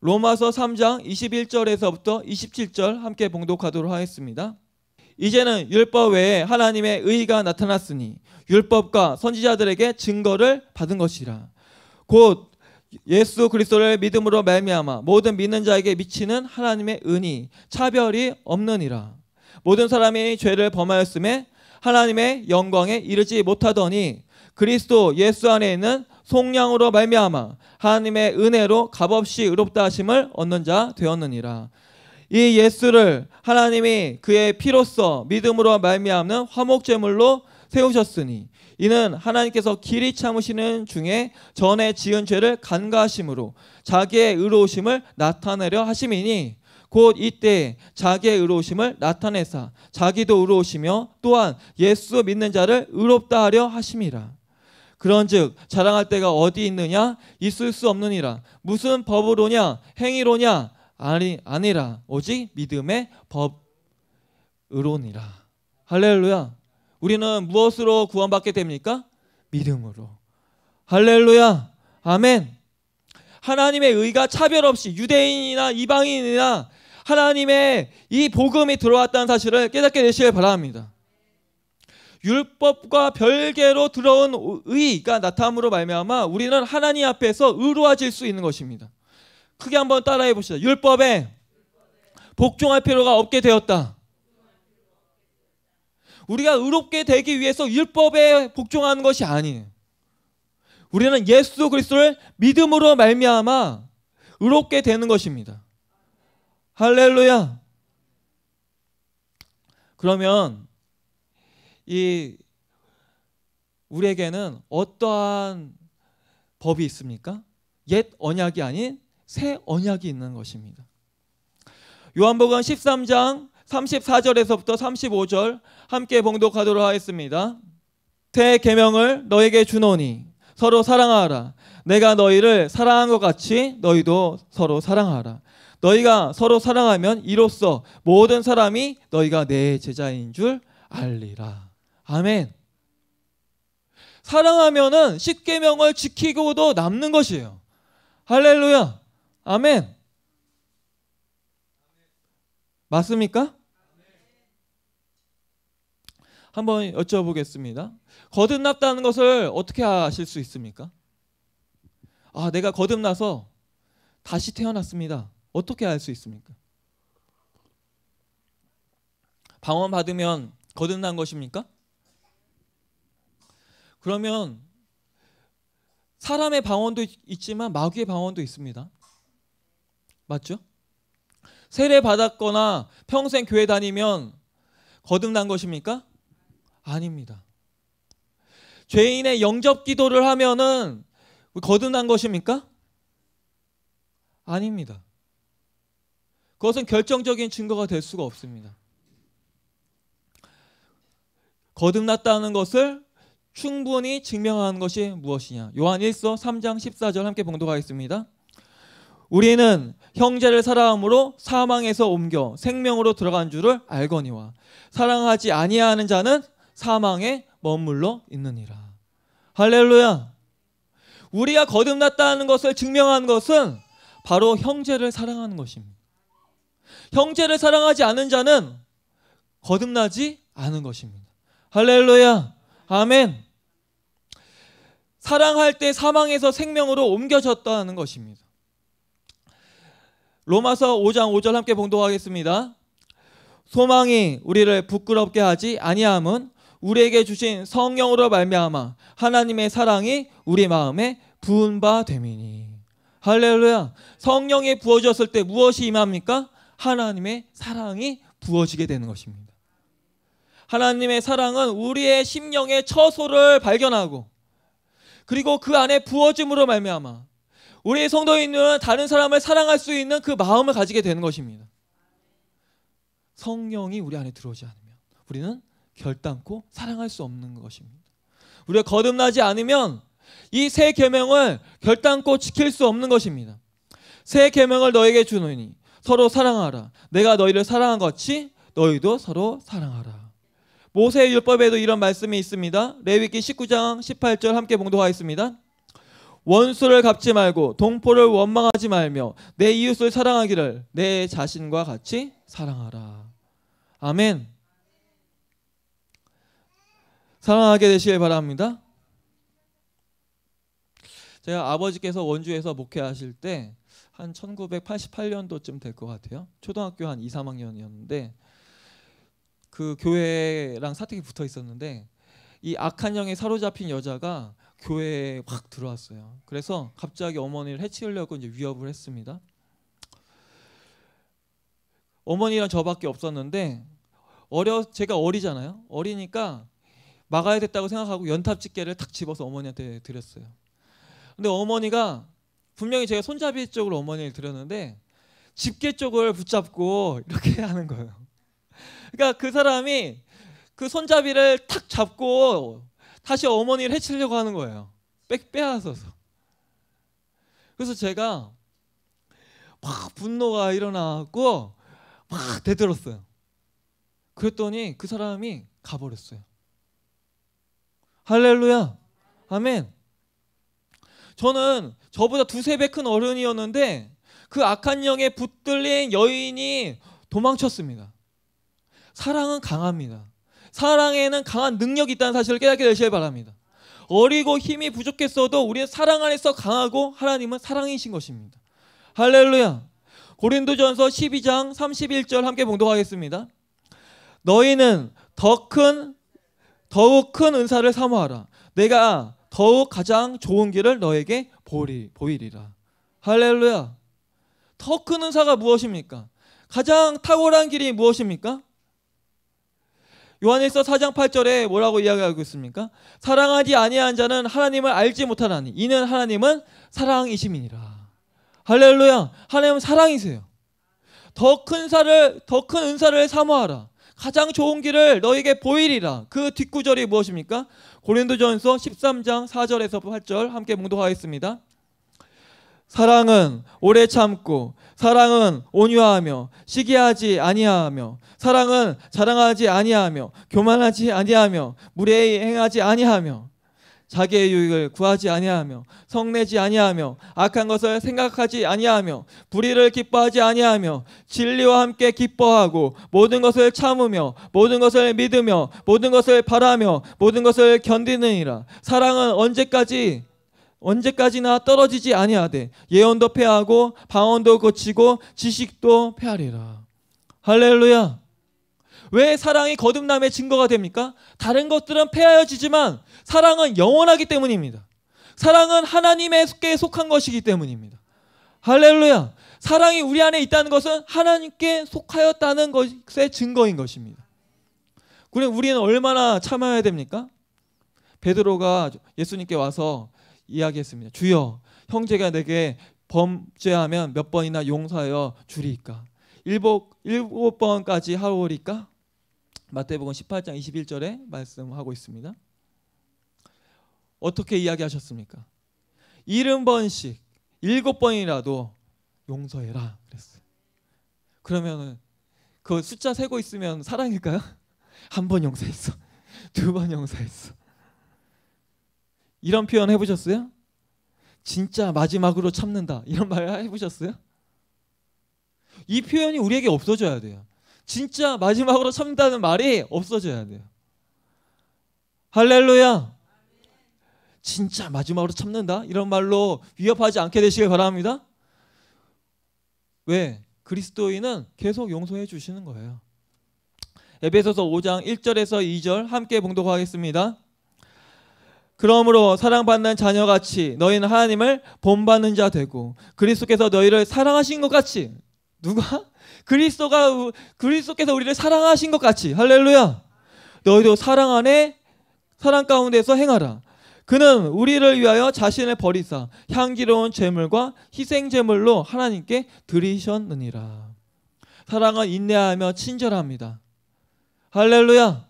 로마서 3장 21절에서부터 27절 함께 봉독하도록 하겠습니다. 이제는 율법 외에 하나님의 의가 나타났으니 율법과 선지자들에게 증거를 받은 것이라. 곧 예수 그리스도를 믿음으로 말미암아 모든 믿는 자에게 미치는 하나님의 은이 차별이 없느니라. 모든 사람이 죄를 범하였음에 하나님의 영광에 이르지 못하더니 그리스도 예수 안에 있는 속량으로 말미암아 하나님의 은혜로 값없이 의롭다 하심을 얻는 자 되었느니라. 이 예수를 하나님이 그의 피로써 믿음으로 말미암는 화목 제물로 세우셨으니 이는 하나님께서 길이 참으시는 중에 전에 지은 죄를 간과하심으로 자기의 의로우심을 나타내려 하심이니 곧 이때 자기의 의로우심을 나타내사 자기도 의로우시며 또한 예수 믿는 자를 의롭다 하려 하심이라. 그런즉 자랑할 때가 어디 있느냐? 있을 수 없느니라. 무슨 법으로냐? 행위로냐 아니 아니라 오직 믿음의 법으로니라. 할렐루야. 우리는 무엇으로 구원받게 됩니까? 믿음으로. 할렐루야. 아멘. 하나님의 의가 차별 없이 유대인이나 이방인이나 하나님의 이 복음이 들어왔다는 사실을 깨닫게 되시길 바랍니다. 율법과 별개로 들어온 의가 나타남으로 말미암아 우리는 하나님 앞에서 의로워질 수 있는 것입니다. 크게 한번 따라해 보시죠. 율법에 복종할 필요가 없게 되었다. 우리가 의롭게 되기 위해서 율법에 복종하는 것이 아니에요. 우리는 예수 그리스도를 믿음으로 말미암아 의롭게 되는 것입니다. 할렐루야. 그러면 이 우리에게는 어떠한 법이 있습니까? 옛 언약이 아닌 새 언약이 있는 것입니다. 요한복음 13장 34절에서부터 35절 함께 봉독하도록 하겠습니다. 새 계명을 너에게 주노니 서로 사랑하라. 내가 너희를 사랑한 것 같이 너희도 서로 사랑하라. 너희가 서로 사랑하면 이로써 모든 사람이 너희가 내 제자인 줄 알리라. 아멘. 사랑하면은 십계명을 지키고도 남는 것이에요. 할렐루야. 아멘. 맞습니까? 한번 여쭤보겠습니다. 거듭났다는 것을 어떻게 아실 수 있습니까? 아, 내가 거듭나서 다시 태어났습니다. 어떻게 알 수 있습니까? 방언 받으면 거듭난 것입니까? 그러면 사람의 방언도 있지만 마귀의 방언도 있습니다. 맞죠? 세례 받았거나 평생 교회 다니면 거듭난 것입니까? 아닙니다. 죄인의 영접 기도를 하면은 거듭난 것입니까? 아닙니다. 그것은 결정적인 증거가 될 수가 없습니다. 거듭났다는 것을 충분히 증명하는 것이 무엇이냐? 요한 1서 3장 14절 함께 봉독하겠습니다. 우리는 형제를 사랑함으로 사망에서 옮겨 생명으로 들어간 줄을 알거니와 사랑하지 아니하는 자는 사망에 머물러 있느니라. 할렐루야. 우리가 거듭났다는 것을 증명하는 것은 바로 형제를 사랑하는 것입니다. 형제를 사랑하지 않은 자는 거듭나지 않은 것입니다. 할렐루야. 아멘. 사랑할 때 사망에서 생명으로 옮겨졌다는 것입니다. 로마서 5장 5절 함께 봉독하겠습니다. 소망이 우리를 부끄럽게 하지 아니함은 우리에게 주신 성령으로 말미암아 하나님의 사랑이 우리 마음에 부은 바 됨이니. 할렐루야. 성령이 부어졌을 때 무엇이 임합니까? 하나님의 사랑이 부어지게 되는 것입니다. 하나님의 사랑은 우리의 심령의 처소를 발견하고 그리고 그 안에 부어짐으로 말미암아 우리의 성도인은 다른 사람을 사랑할 수 있는 그 마음을 가지게 되는 것입니다. 성령이 우리 안에 들어오지 않으면 우리는 결단코 사랑할 수 없는 것입니다. 우리가 거듭나지 않으면 이새 계명을 결단코 지킬 수 없는 것입니다. 새 계명을 너에게 주노니 서로 사랑하라. 내가 너희를 사랑한 것이 너희도 서로 사랑하라. 모세의 율법에도 이런 말씀이 있습니다. 레위기 19장 18절 함께 봉독하겠습니다. 원수를 갚지 말고 동포를 원망하지 말며 내 이웃을 사랑하기를 내 자신과 같이 사랑하라. 아멘. 사랑하게 되시길 바랍니다. 제가 아버지께서 원주에서 목회하실 때 한 1988년도쯤 될 것 같아요. 초등학교 한 2, 3학년이었는데 그 교회랑 사택이 붙어 있었는데 이 악한 영에 사로잡힌 여자가 교회에 확 들어왔어요. 그래서 갑자기 어머니를 해치려고 이제 위협을 했습니다. 어머니랑 저밖에 없었는데 어려 제가 어리잖아요. 어리니까 막아야 됐다고 생각하고 연탑 집게를 탁 집어서 어머니한테 드렸어요. 근데 어머니가 분명히 제가 손잡이 쪽으로 어머니를 드렸는데 집게 쪽을 붙잡고 이렇게 하는 거예요. 그러니까 그 사람이 그 손잡이를 탁 잡고 다시 어머니를 해치려고 하는 거예요. 빼, 빼앗아서. 그래서 제가 막 분노가 일어나고 막 대들었어요. 그랬더니 그 사람이 가버렸어요. 할렐루야. 아멘. 저는 저보다 두세 배 큰 어른이었는데 그 악한 영에 붙들린 여인이 도망쳤습니다. 사랑은 강합니다. 사랑에는 강한 능력이 있다는 사실을 깨닫게 되시길 바랍니다. 어리고 힘이 부족했어도 우리는 사랑 안에서 강하고 하나님은 사랑이신 것입니다. 할렐루야. 고린도전서 12장 31절 함께 봉독하겠습니다. 너희는 더 큰 더욱 큰 은사를 사모하라. 내가 더욱 가장 좋은 길을 너에게 보리, 보이리라. 할렐루야. 더 큰 은사가 무엇입니까? 가장 탁월한 길이 무엇입니까? 요한일서 4장 8절에 뭐라고 이야기하고 있습니까? 사랑하지 아니한 자는 하나님을 알지 못하나니 이는 하나님은 사랑이심이니라. 할렐루야. 하나님은 사랑이세요. 더 큰 사를 더 큰 은사를 사모하라. 가장 좋은 길을 너에게 보이리라. 그 뒷구절이 무엇입니까? 고린도전서 13장 4절에서 8절 함께 묵독하겠습니다. 사랑은 오래 참고 사랑은 온유하며 시기하지 아니하며 사랑은 자랑하지 아니하며 교만하지 아니하며 무례히 행하지 아니하며 자기의 유익을 구하지 아니하며 성내지 아니하며 악한 것을 생각하지 아니하며 불의를 기뻐하지 아니하며 진리와 함께 기뻐하고 모든 것을 참으며 모든 것을 믿으며 모든 것을 바라며 모든 것을 견디느니라. 사랑은 언제까지 언제까지나 떨어지지 아니하되 예언도 패하고 방언도 거치고 지식도 패하리라 할렐루야 왜 사랑이 거듭남의 증거가 됩니까? 다른 것들은 폐하여지지만 사랑은 영원하기 때문입니다. 사랑은 하나님께 속한 것이기 때문입니다. 할렐루야. 사랑이 우리 안에 있다는 것은 하나님께 속하였다는 것의 증거인 것입니다. 그럼 우리는 얼마나 참아야 됩니까? 베드로가 예수님께 와서 이야기했습니다. 주여, 형제가 내게 범죄하면 몇 번이나 용서하여 주리까? 일곱, 일곱 번까지 하오리까? 마태복음 18장 21절에 말씀하고 있습니다. 어떻게 이야기하셨습니까? 일흔 번씩 일곱 번이라도 용서해라. 그러면은 그 숫자 세고 있으면 사랑일까요? 한 번 용서했어. 두 번 용서했어. 이런 표현 해보셨어요? 진짜 마지막으로 참는다. 이런 말 해보셨어요? 이 표현이 우리에게 없어져야 돼요. 진짜 마지막으로 참다는 말이 없어져야 돼요. 할렐루야. 진짜 마지막으로 참는다? 이런 말로 위협하지 않게 되시길 바랍니다. 왜? 그리스도인은 계속 용서해 주시는 거예요. 에베소서 5장 1절에서 2절 함께 봉독하겠습니다. 그러므로 사랑받는 자녀같이 너희는 하나님을 본받는 자 되고 그리스도께서 너희를 사랑하신 것 같이 누가 그리스도가 그리스도께서 우리를 사랑하신 것 같이 할렐루야. 너희도 사랑 안에 사랑 가운데서 행하라. 그는 우리를 위하여 자신을 버리사 향기로운 제물과 희생 제물로 하나님께 드리셨느니라. 사랑은 인내하며 친절합니다. 할렐루야.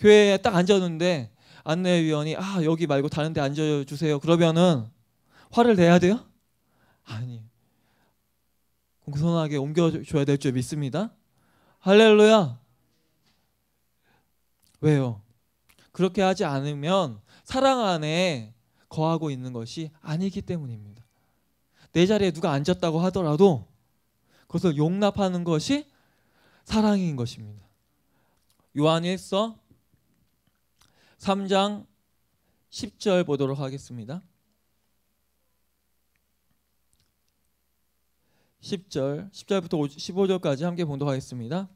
교회에 딱 앉았는데 안내위원이 아 여기 말고 다른 데 앉아주세요. 그러면은 화를 내야 돼요? 아니 공손하게 옮겨줘야 될 줄 믿습니다. 할렐루야. 왜요? 그렇게 하지 않으면 사랑 안에 거하고 있는 것이 아니기 때문입니다. 내 자리에 누가 앉았다고 하더라도 그것을 용납하는 것이 사랑인 것입니다. 요한 1서 3장 10절 보도록 하겠습니다. 10절, 10절부터 15절까지 함께 봉독하겠습니다.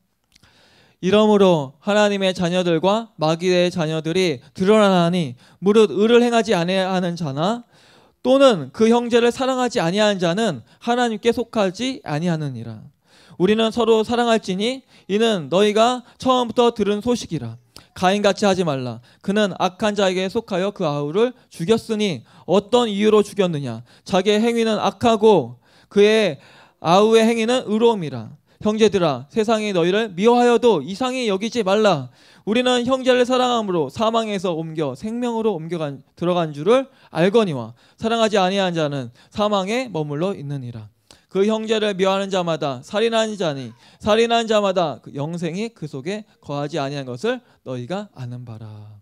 이러므로 하나님의 자녀들과 마귀의 자녀들이 드러나니 무릇 의를 행하지 아니하는 자나 또는 그 형제를 사랑하지 아니하는 자는 하나님께 속하지 아니하느니라. 우리는 서로 사랑할지니 이는 너희가 처음부터 들은 소식이라. 가인같이 하지 말라. 그는 악한 자에게 속하여 그 아우를 죽였으니 어떤 이유로 죽였느냐? 자기의 행위는 악하고 그의 아우의 행위는 의로움이라. 형제들아 세상이 너희를 미워하여도 이상히 여기지 말라. 우리는 형제를 사랑함으로 사망에서 옮겨 생명으로 옮겨간 들어간 줄을 알거니와 사랑하지 아니한 자는 사망에 머물러 있느니라. 그 형제를 미워하는 자마다 살인하는 자니 살인하는 자마다 그 영생이 그 속에 거하지 아니한 것을 너희가 아는 바라.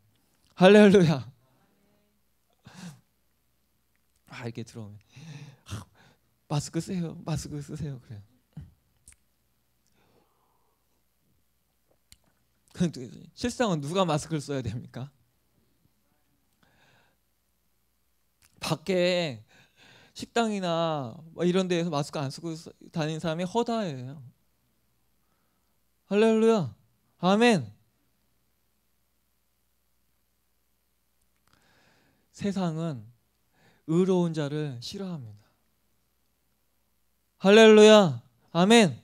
할렐루야. 아 이렇게 들어오면 마스크 쓰세요. 마스크 쓰세요. 그래. 실상은 누가 마스크를 써야 됩니까? 밖에 식당이나 뭐 이런 데에서 마스크 안 쓰고 다니는 사람이 허다해요. 할렐루야. 아멘. 세상은 의로운 자를 싫어합니다. 할렐루야. 아멘.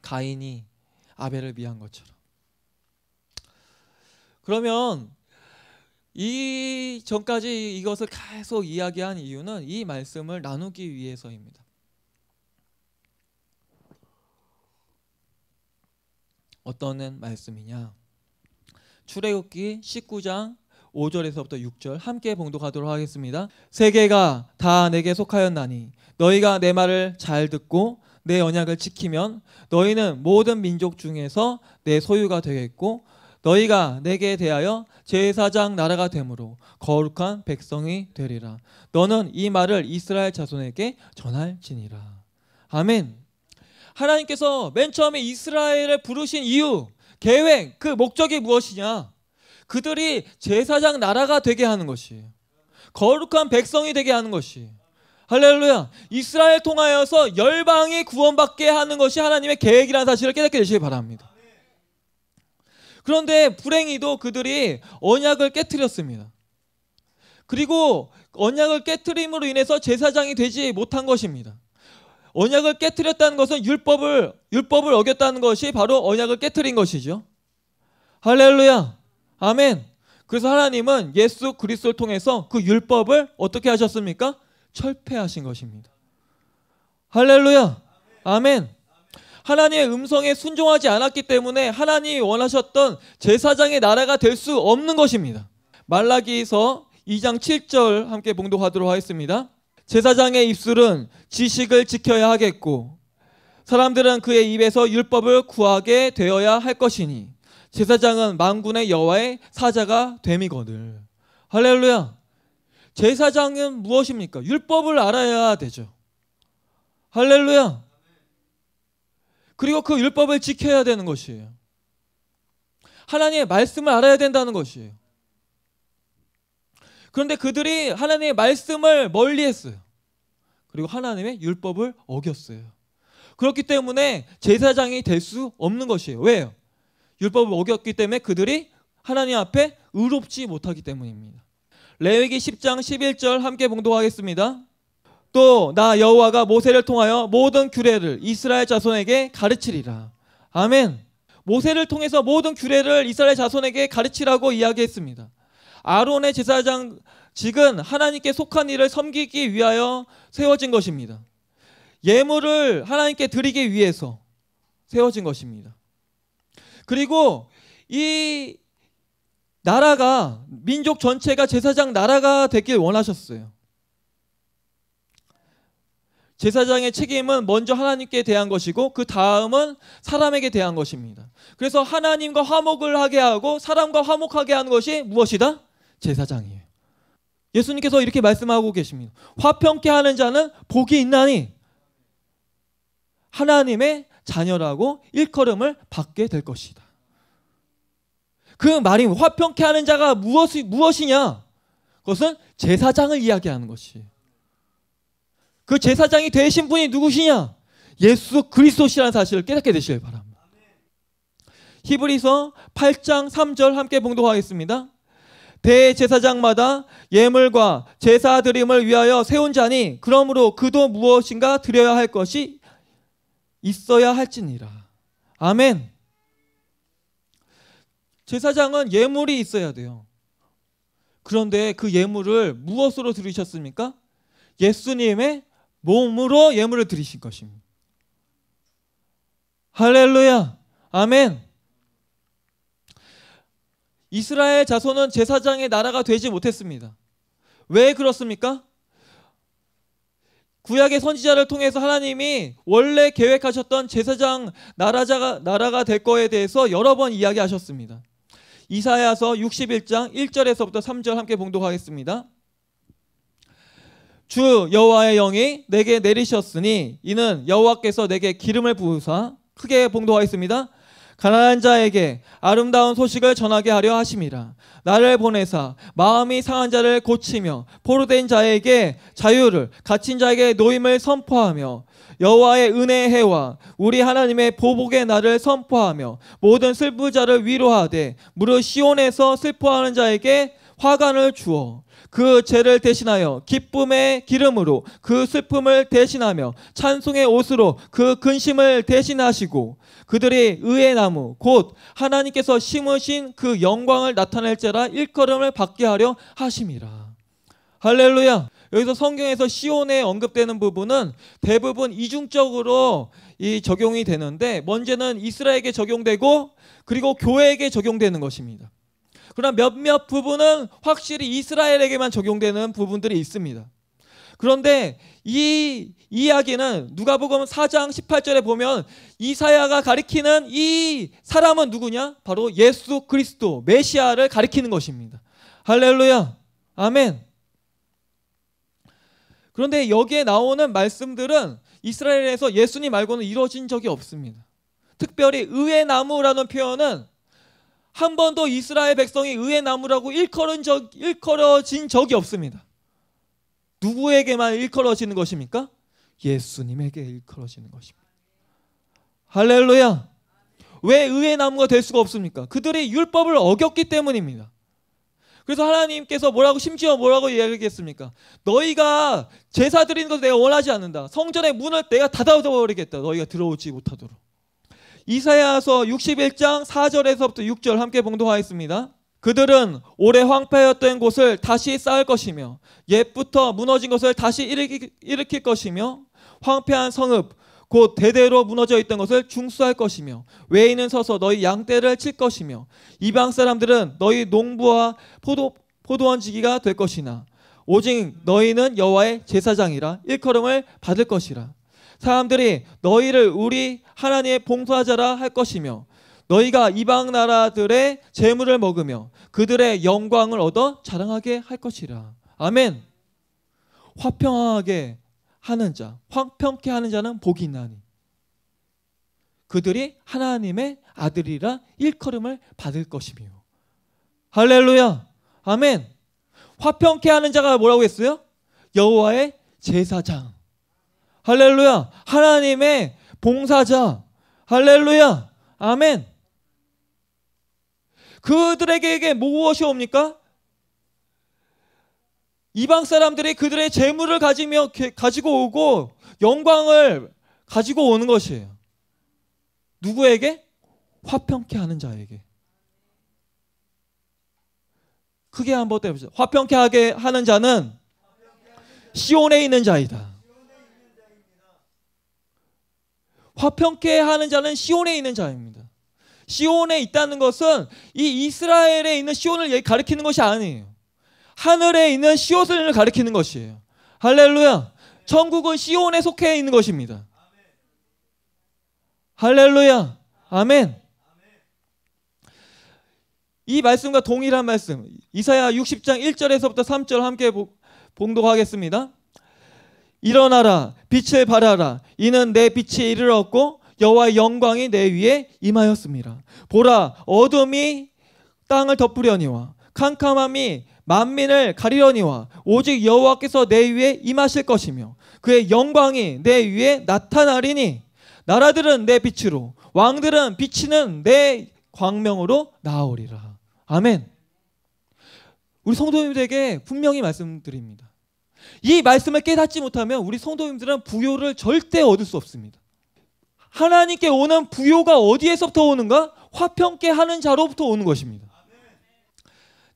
가인이 아벨을 미한 것처럼. 그러면 이 전까지 이것을 계속 이야기한 이유는 이 말씀을 나누기 위해서입니다. 어떤 말씀이냐? 출애굽기 19장 5절에서부터 6절 함께 봉독하도록 하겠습니다. 세계가 다 내게 속하였나니 너희가 내 말을 잘 듣고 내 언약을 지키면 너희는 모든 민족 중에서 내 소유가 되겠고 너희가 내게 대하여 제사장 나라가 되므로 거룩한 백성이 되리라. 너는 이 말을 이스라엘 자손에게 전할지니라. 아멘. 하나님께서 맨 처음에 이스라엘을 부르신 이유, 계획, 그 목적이 무엇이냐? 그들이 제사장 나라가 되게 하는 것이에요. 거룩한 백성이 되게 하는 것이. 할렐루야. 이스라엘 통하여서 열방이 구원받게 하는 것이 하나님의 계획이라는 사실을 깨닫게 되시기 바랍니다. 그런데 불행히도 그들이 언약을 깨뜨렸습니다. 그리고 언약을 깨뜨림으로 인해서 제사장이 되지 못한 것입니다. 언약을 깨뜨렸다는 것은 율법을 율법을 어겼다는 것이 바로 언약을 깨뜨린 것이죠. 할렐루야. 아멘. 그래서 하나님은 예수 그리스도를 통해서 그 율법을 어떻게 하셨습니까? 철폐하신 것입니다. 할렐루야. 아멘. 하나님의 음성에 순종하지 않았기 때문에 하나님이 원하셨던 제사장의 나라가 될 수 없는 것입니다. 말라기서 2장 7절 함께 봉독하도록 하겠습니다. 제사장의 입술은 지식을 지켜야 하겠고 사람들은 그의 입에서 율법을 구하게 되어야 할 것이니 제사장은 만군의 여호와의 사자가 됨이거늘. 할렐루야. 제사장은 무엇입니까? 율법을 알아야 되죠. 할렐루야. 그리고 그 율법을 지켜야 되는 것이에요. 하나님의 말씀을 알아야 된다는 것이에요. 그런데 그들이 하나님의 말씀을 멀리 했어요. 그리고 하나님의 율법을 어겼어요. 그렇기 때문에 제사장이 될 수 없는 것이에요. 왜요? 율법을 어겼기 때문에 그들이 하나님 앞에 의롭지 못하기 때문입니다. 레위기 10장 11절 함께 봉독하겠습니다. 또 나 여호와가 모세를 통하여 모든 규례를 이스라엘 자손에게 가르치리라. 아멘. 모세를 통해서 모든 규례를 이스라엘 자손에게 가르치라고 이야기했습니다. 아론의 제사장 직은 하나님께 속한 일을 섬기기 위하여 세워진 것입니다. 예물을 하나님께 드리기 위해서 세워진 것입니다. 그리고 이 나라가 민족 전체가 제사장 나라가 되길 원하셨어요. 제사장의 책임은 먼저 하나님께 대한 것이고 그 다음은 사람에게 대한 것입니다. 그래서 하나님과 화목을 하게 하고 사람과 화목하게 하는 것이 무엇이다? 제사장이에요. 예수님께서 이렇게 말씀하고 계십니다. 화평케 하는 자는 복이 있나니 하나님의 자녀라고 일컬음을 받게 될 것이다. 그 말이 화평케 하는 자가 무엇이 무엇이냐? 그것은 제사장을 이야기하는 것이에요. 그 제사장이 되신 분이 누구시냐? 예수 그리스도시라는 사실을 깨닫게 되시길 바랍니다. 히브리서 8장 3절 함께 봉독하겠습니다. 대제사장마다 예물과 제사 드림을 위하여 세운 자니 그러므로 그도 무엇인가 드려야 할 것이 있어야 할지니라. 아멘. 제사장은 예물이 있어야 돼요. 그런데 그 예물을 무엇으로 드리셨습니까? 예수님의 몸으로 예물을 드리신 것입니다. 할렐루야. 아멘. 이스라엘 자손은 제사장의 나라가 되지 못했습니다. 왜 그렇습니까? 구약의 선지자를 통해서 하나님이 원래 계획하셨던 제사장 나라자가 나라가 될 거에 대해서 여러 번 이야기하셨습니다. 이사야서 61장 1절에서부터 3절 함께 봉독하겠습니다. 주 여호와의 영이 내게 내리셨으니 이는 여호와께서 내게 기름을 부으사 크게 봉독하겠습니다. 가난한 자에게 아름다운 소식을 전하게 하려 하심이라. 나를 보내사 마음이 상한 자를 고치며 포로된 자에게 자유를 갇힌 자에게 노임을 선포하며 여호와의 은혜의 해와 우리 하나님의 보복의 날을 선포하며 모든 슬픈 자를 위로하되 무릇 시온에서 슬퍼하는 자에게 화관을 주어 그 죄를 대신하여 기쁨의 기름으로 그 슬픔을 대신하며 찬송의 옷으로 그 근심을 대신하시고 그들이 의의 나무 곧 하나님께서 심으신 그 영광을 나타낼지라 일컬음을 받게 하려 하심이라. 할렐루야. 여기서 성경에서 시온에 언급되는 부분은 대부분 이중적으로 이 적용이 되는데 먼저는 이스라엘에게 적용되고 그리고 교회에게 적용되는 것입니다. 그러나 몇몇 부분은 확실히 이스라엘에게만 적용되는 부분들이 있습니다. 그런데 이 이야기는 누가복음 4장 18절에 보면 이사야가 가리키는 이 사람은 누구냐? 바로 예수 그리스도 메시아를 가리키는 것입니다. 할렐루야. 아멘. 그런데 여기에 나오는 말씀들은 이스라엘에서 예수님 말고는 이루어진 적이 없습니다. 특별히 의의 나무라는 표현은 한 번도 이스라엘 백성이 의의 나무라고 일컬은 적, 일컬어진 적이 없습니다. 누구에게만 일컬어지는 것입니까? 예수님에게 일컬어지는 것입니다. 할렐루야. 왜 의의 나무가 될 수가 없습니까? 그들이 율법을 어겼기 때문입니다. 그래서 하나님께서 뭐라고 심지어 뭐라고 이야기했습니까? 너희가 제사 드리는 것을 내가 원하지 않는다. 성전의 문을 내가 닫아줘 버리겠다. 너희가 들어오지 못하도록. 이사야서 61장 4절에서부터 6절 함께 봉독하겠습니다. 그들은 오래 황폐였던 곳을 다시 쌓을 것이며 옛부터 무너진 것을 다시 일으키, 일으킬 것이며 황폐한 성읍 곧 대대로 무너져 있던 것을 중수할 것이며 외인은 서서 너희 양떼를 칠 것이며 이방 사람들은 너희 농부와 포도 포도원 지기가 될 것이나 오직 너희는 여호와의 제사장이라 일컬음을 받을 것이라 사람들이 너희를 우리 하나님의 봉사자라 할 것이며 너희가 이방 나라들의 재물을 먹으며 그들의 영광을 얻어 자랑하게 할 것이라. 아멘. 화평하게 하는 자, 화평케 하는 자는 복이 있나니. 그들이 하나님의 아들이라 일컬음을 받을 것이며. 할렐루야. 아멘. 화평케 하는 자가 뭐라고 했어요? 여호와의 제사장. 할렐루야. 하나님의 봉사자. 할렐루야. 아멘. 그들에게 무엇이 옵니까? 이방 사람들이 그들의 재물을 가지며 가지고 오고 영광을 가지고 오는 것이에요. 누구에게? 화평케 하는 자에게. 크게 한번 때보세요. 화평케 하게 하는 자는 시온에 있는 자이다. 화평케 하는 자는 시온에 있는 자입니다. 시온에 있다는 것은 이 이스라엘에 있는 시온을 가리키는 것이 아니에요. 하늘에 있는 시온을 가리키는 것이에요. 할렐루야. 천국은 시온에 속해 있는 것입니다. 할렐루야. 아멘. 이 말씀과 동일한 말씀. 이사야 60장 1절에서부터 3절 함께 봉독하겠습니다. 일어나라 빛을 발하라 이는 내 빛이 이르렀고 여호와의 영광이 내 위에 임하였습니다. 보라 어둠이 땅을 덮으려니와 캄캄함이 만민을 가리려니와 오직 여호와께서 내 위에 임하실 것이며 그의 영광이 내 위에 나타나리니 나라들은 내 빛으로 왕들은 비치는 내 광명으로 나오리라. 아멘. 우리 성도님들에게 분명히 말씀드립니다. 이 말씀을 깨닫지 못하면 우리 성도님들은 부요를 절대 얻을 수 없습니다. 하나님께 오는 부요가 어디에서부터 오는가? 화평케 하는 자로부터 오는 것입니다.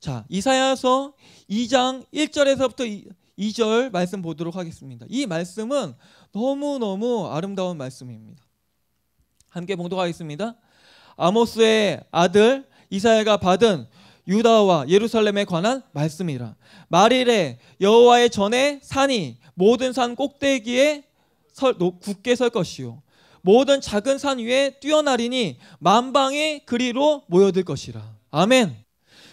자, 이사야서 2장 1절에서부터 2절 말씀 보도록 하겠습니다. 이 말씀은 너무너무 아름다운 말씀입니다. 함께 봉독하겠습니다. 아모스의 아들 이사야가 받은 유다와 예루살렘에 관한 말씀이라. 말일에 여호와의 전에 산이 모든 산 꼭대기에 설, 굳게 설 것이요. 모든 작은 산 위에 뛰어나리니 만방의 그리로 모여들 것이라. 아멘.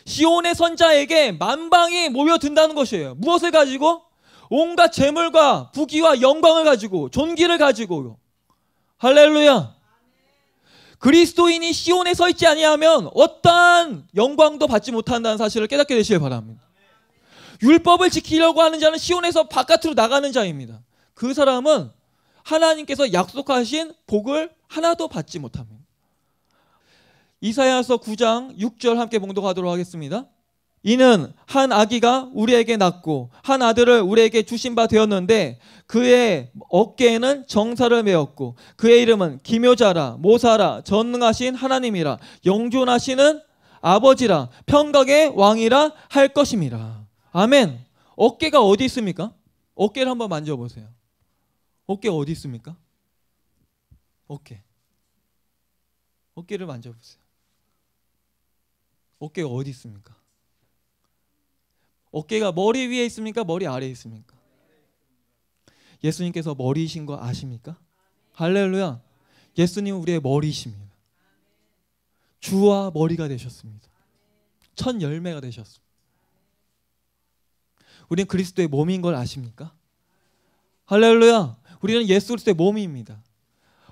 시온의 선자에게 만방이 모여든다는 것이에요. 무엇을 가지고? 온갖 재물과 부귀와 영광을 가지고 존귀를 가지고 할렐루야. 그리스도인이 시온에 서 있지 아니하면 어떠한 영광도 받지 못한다는 사실을 깨닫게 되시길 바랍니다. 율법을 지키려고 하는 자는 시온에서 바깥으로 나가는 자입니다. 그 사람은 하나님께서 약속하신 복을 하나도 받지 못합니다. 이사야서 9장 6절 함께 봉독하도록 하겠습니다. 이는 한 아기가 우리에게 낳고 한 아들을 우리에게 주신 바 되었는데 그의 어깨에는 정사를 메었고 그의 이름은 기묘자라 모사라 전능하신 하나님이라 영존하시는 아버지라 평강의 왕이라 할 것임이라. 아멘. 어깨가 어디 있습니까? 어깨를 한번 만져보세요. 어깨 어디 있습니까? 어깨. 어깨를 만져보세요. 어깨가 어디 있습니까? 어깨가 머리 위에 있습니까? 머리 아래에 있습니까? 예수님께서 머리이신 거 아십니까? 할렐루야. 예수님은 우리의 머리이십니다. 주와 머리가 되셨습니다. 첫 열매가 되셨습니다. 우리는 그리스도의 몸인 걸 아십니까? 할렐루야. 우리는 예수 그리스도의 몸입니다.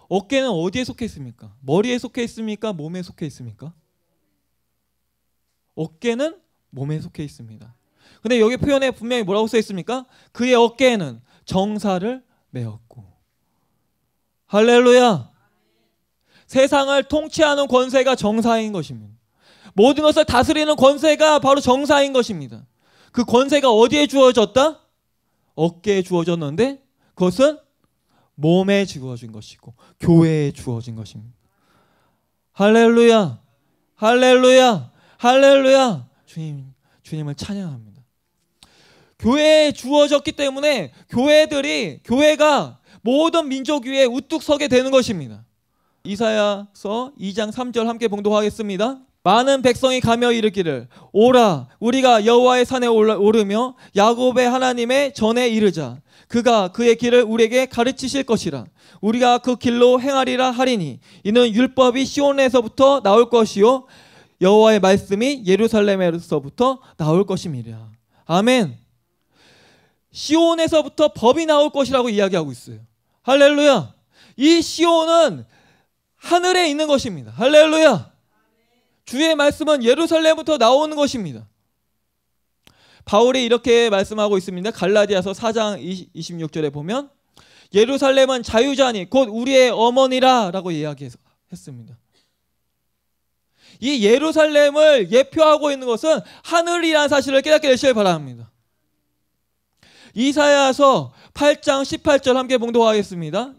어깨는 어디에 속해 있습니까? 머리에 속해 있습니까? 몸에 속해 있습니까? 어깨는 몸에 속해 있습니다. 근데 여기 표현에 분명히 뭐라고 써 있습니까? 그의 어깨에는 정사를 메었고. 할렐루야. 세상을 통치하는 권세가 정사인 것입니다. 모든 것을 다스리는 권세가 바로 정사인 것입니다. 그 권세가 어디에 주어졌다? 어깨에 주어졌는데 그것은 몸에 주어진 것이고 교회에 주어진 것입니다. 할렐루야. 할렐루야. 할렐루야. 주님, 주님을 찬양합니다. 교회에 주어졌기 때문에 교회들이 교회가 모든 민족 위에 우뚝 서게 되는 것입니다. 이사야서 2장 3절 함께 봉독하겠습니다. 많은 백성이 가며 이르기를 오라 우리가 여호와의 산에 오르며 야곱의 하나님의 전에 이르자 그가 그의 길을 우리에게 가르치실 것이라 우리가 그 길로 행하리라 하리니 이는 율법이 시온에서부터 나올 것이요 여호와의 말씀이 예루살렘에서부터 나올 것임이라 아멘 시온에서부터 법이 나올 것이라고 이야기하고 있어요. 할렐루야. 이 시온은 하늘에 있는 것입니다. 할렐루야. 주의 말씀은 예루살렘부터 나오는 것입니다. 바울이 이렇게 말씀하고 있습니다. 갈라디아서 4장 26절에 보면 예루살렘은 자유자니 곧 우리의 어머니라라고 이야기했습니다. 이 예루살렘을 예표하고 있는 것은 하늘이라는 사실을 깨닫게 되시길 바랍니다. 이사야서 8장 18절 함께 봉독하겠습니다.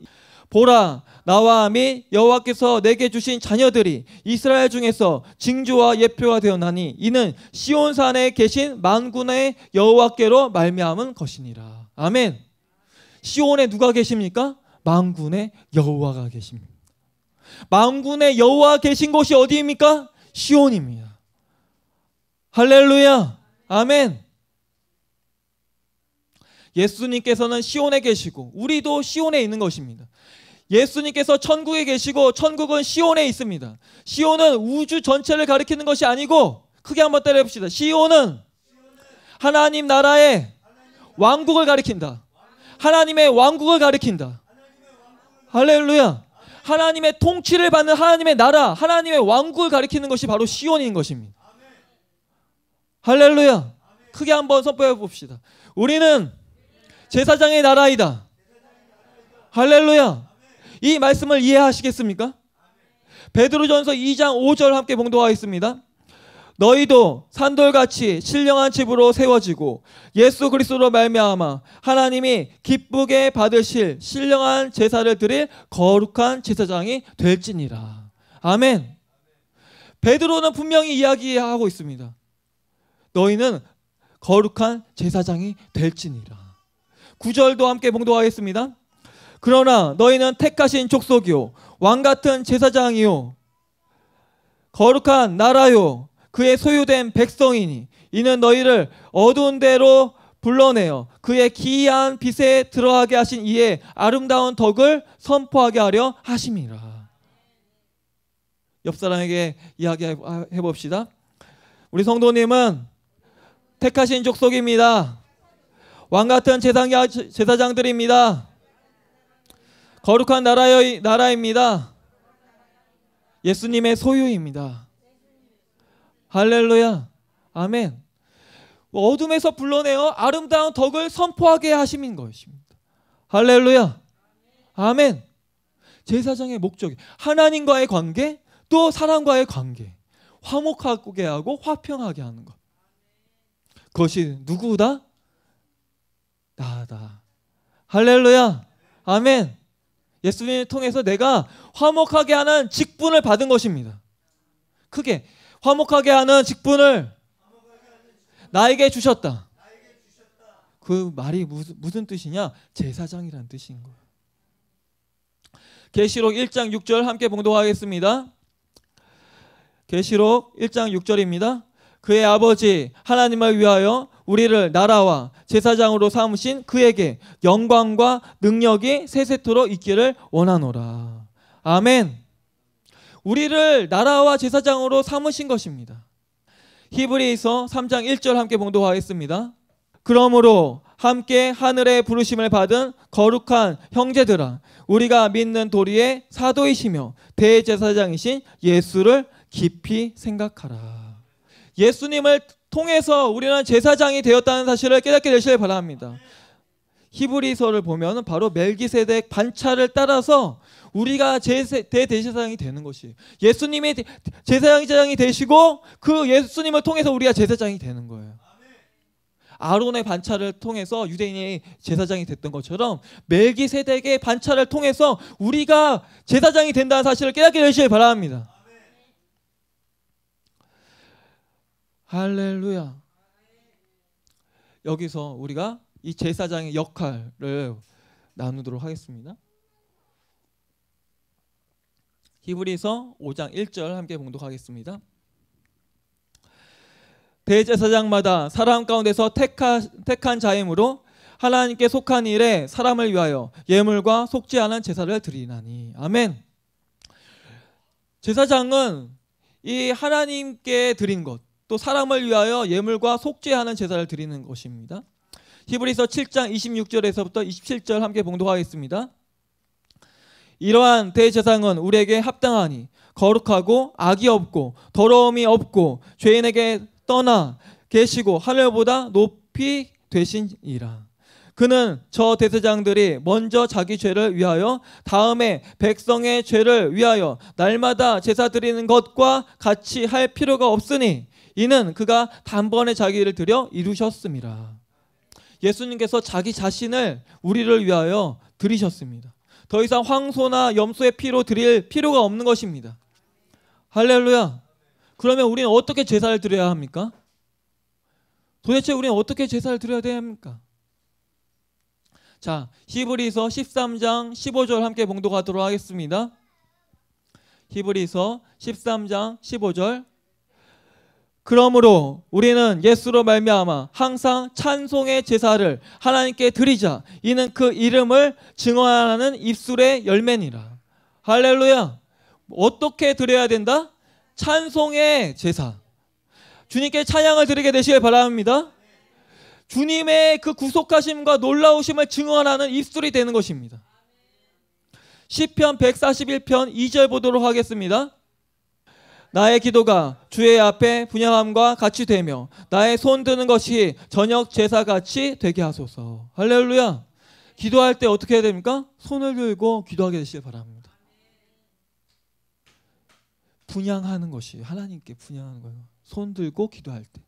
보라 나와 및 여호와께서 내게 주신 자녀들이 이스라엘 중에서 징조와 예표가 되었나니 이는 시온 산에 계신 만군의 여호와께로 말미암은 것이니라. 아멘. 시온에 누가 계십니까? 만군의 여호와가 계십니다. 만군의 여호와 계신 곳이 어디입니까? 시온입니다. 할렐루야. 아멘. 예수님께서는 시온에 계시고 우리도 시온에 있는 것입니다. 예수님께서 천국에 계시고 천국은 시온에 있습니다. 시온은 우주 전체를 가리키는 것이 아니고 크게 한번 따라해 봅시다. 시온은 하나님 나라의 왕국을 가리킨다. 하나님의 왕국을 가리킨다. 할렐루야. 하나님의 통치를 받는 하나님의 나라, 하나님의 왕국을 가리키는 것이 바로 시온인 것입니다. 할렐루야. 크게 한번 선포해 봅시다. 우리는 제사장의 나라이다. 할렐루야. 이 말씀을 이해하시겠습니까? 베드로전서 2장 5절 함께 봉독하겠습니다. 너희도 산돌같이 신령한 집으로 세워지고 예수 그리스도로 말미암아 하나님이 기쁘게 받으실 신령한 제사를 드릴 거룩한 제사장이 될지니라. 아멘. 베드로는 분명히 이야기하고 있습니다. 너희는 거룩한 제사장이 될지니라. 구절도 함께 봉독하겠습니다. 그러나 너희는 택하신 족속이요 왕 같은 제사장이요 거룩한 나라요 그의 소유된 백성이니 이는 너희를 어두운 데로 불러내어 그의 기이한 빛에 들어가게 하신 이의 아름다운 덕을 선포하게 하려 하심이라. 옆 사람에게 이야기해 봅시다. 우리 성도님은 택하신 족속입니다. 왕 같은 제사장들입니다. 거룩한 나라의 나라입니다. 예수님의 소유입니다. 할렐루야. 아멘. 어둠에서 불러내어 아름다운 덕을 선포하게 하심인 것입니다. 할렐루야. 아멘. 제사장의 목적이 하나님과의 관계 또 사람과의 관계 화목하게 하고 화평하게 하는 것. 그것이 누구다? 나다. 할렐루야. 아멘. 예수님을 통해서 내가 화목하게 하는 직분을 받은 것입니다. 크게 화목하게 하는 직분을 나에게 주셨다. 그 말이 무슨, 무슨 뜻이냐? 제사장이란 뜻인 거예요. 계시록 1장 6절 함께 봉독하겠습니다. 계시록 1장 6절입니다. 그의 아버지 하나님을 위하여 우리를 나라와 제사장으로 삼으신 그에게 영광과 능력이 세세토록 있기를 원하노라. 아멘. 우리를 나라와 제사장으로 삼으신 것입니다. 히브리서 3장 1절 함께 봉독하겠습니다. 그러므로 함께 하늘의 부르심을 받은 거룩한 형제들아 우리가 믿는 도리의 사도이시며 대제사장이신 예수를 깊이 생각하라. 예수님을 통해서 우리는 제사장이 되었다는 사실을 깨닫게 되시길 바랍니다. 히브리서를 보면 바로 멜기세덱 반차를 따라서 우리가 대제사장이 되는 것이 예수님이 제사장이 되시고 그 예수님을 통해서 우리가 제사장이 되는 거예요. 아론의 반차를 통해서 유대인이 제사장이 됐던 것처럼 멜기세덱의 반차를 통해서 우리가 제사장이 된다는 사실을 깨닫게 되시길 바랍니다. 할렐루야. 여기서 우리가 이 제사장의 역할을 나누도록 하겠습니다. 히브리서 5장 1절 함께 봉독하겠습니다. 대제사장마다 사람 가운데서 택하, 택한 자임으로 하나님께 속한 일에 사람을 위하여 예물과 속지 않은 제사를 드리나니 아멘. 제사장은 이 하나님께 드린 것, 또 사람을 위하여 예물과 속죄하는 제사를 드리는 것입니다. 히브리서 7장 26절에서부터 27절 함께 봉독하겠습니다. 이러한 대제사장은 우리에게 합당하니 거룩하고 악이 없고 더러움이 없고 죄인에게 떠나 계시고 하늘보다 높이 되신이라. 그는 저 대제장들이 먼저 자기 죄를 위하여 다음에 백성의 죄를 위하여 날마다 제사 드리는 것과 같이 할 필요가 없으니 이는 그가 단번에 자기를 들여 이루셨습니다. 예수님께서 자기 자신을 우리를 위하여 드리셨습니다. 더 이상 황소나 염소의 피로 드릴 필요가 없는 것입니다. 할렐루야. 그러면 우리는 어떻게 제사를 드려야 합니까? 도대체 우리는 어떻게 제사를 드려야 됩니까? 자, 히브리서 13장 15절 함께 봉독하도록 하겠습니다. 히브리서 13장 15절 그러므로 우리는 예수로 말미암아 항상 찬송의 제사를 하나님께 드리자. 이는 그 이름을 증언하는 입술의 열매니라. 할렐루야. 어떻게 드려야 된다? 찬송의 제사. 주님께 찬양을 드리게 되시길 바랍니다. 주님의 그 구속하심과 놀라우심을 증언하는 입술이 되는 것입니다. 시편 141편 2절 보도록 하겠습니다. 나의 기도가 주의 앞에 분양함과 같이 되며 나의 손 드는 것이 저녁 제사 같이 되게 하소서. 할렐루야. 기도할 때 어떻게 해야 됩니까? 손을 들고 기도하게 되시길 바랍니다. 분양하는 것이 하나님께 분양하는 거예요. 손 들고 기도할 때.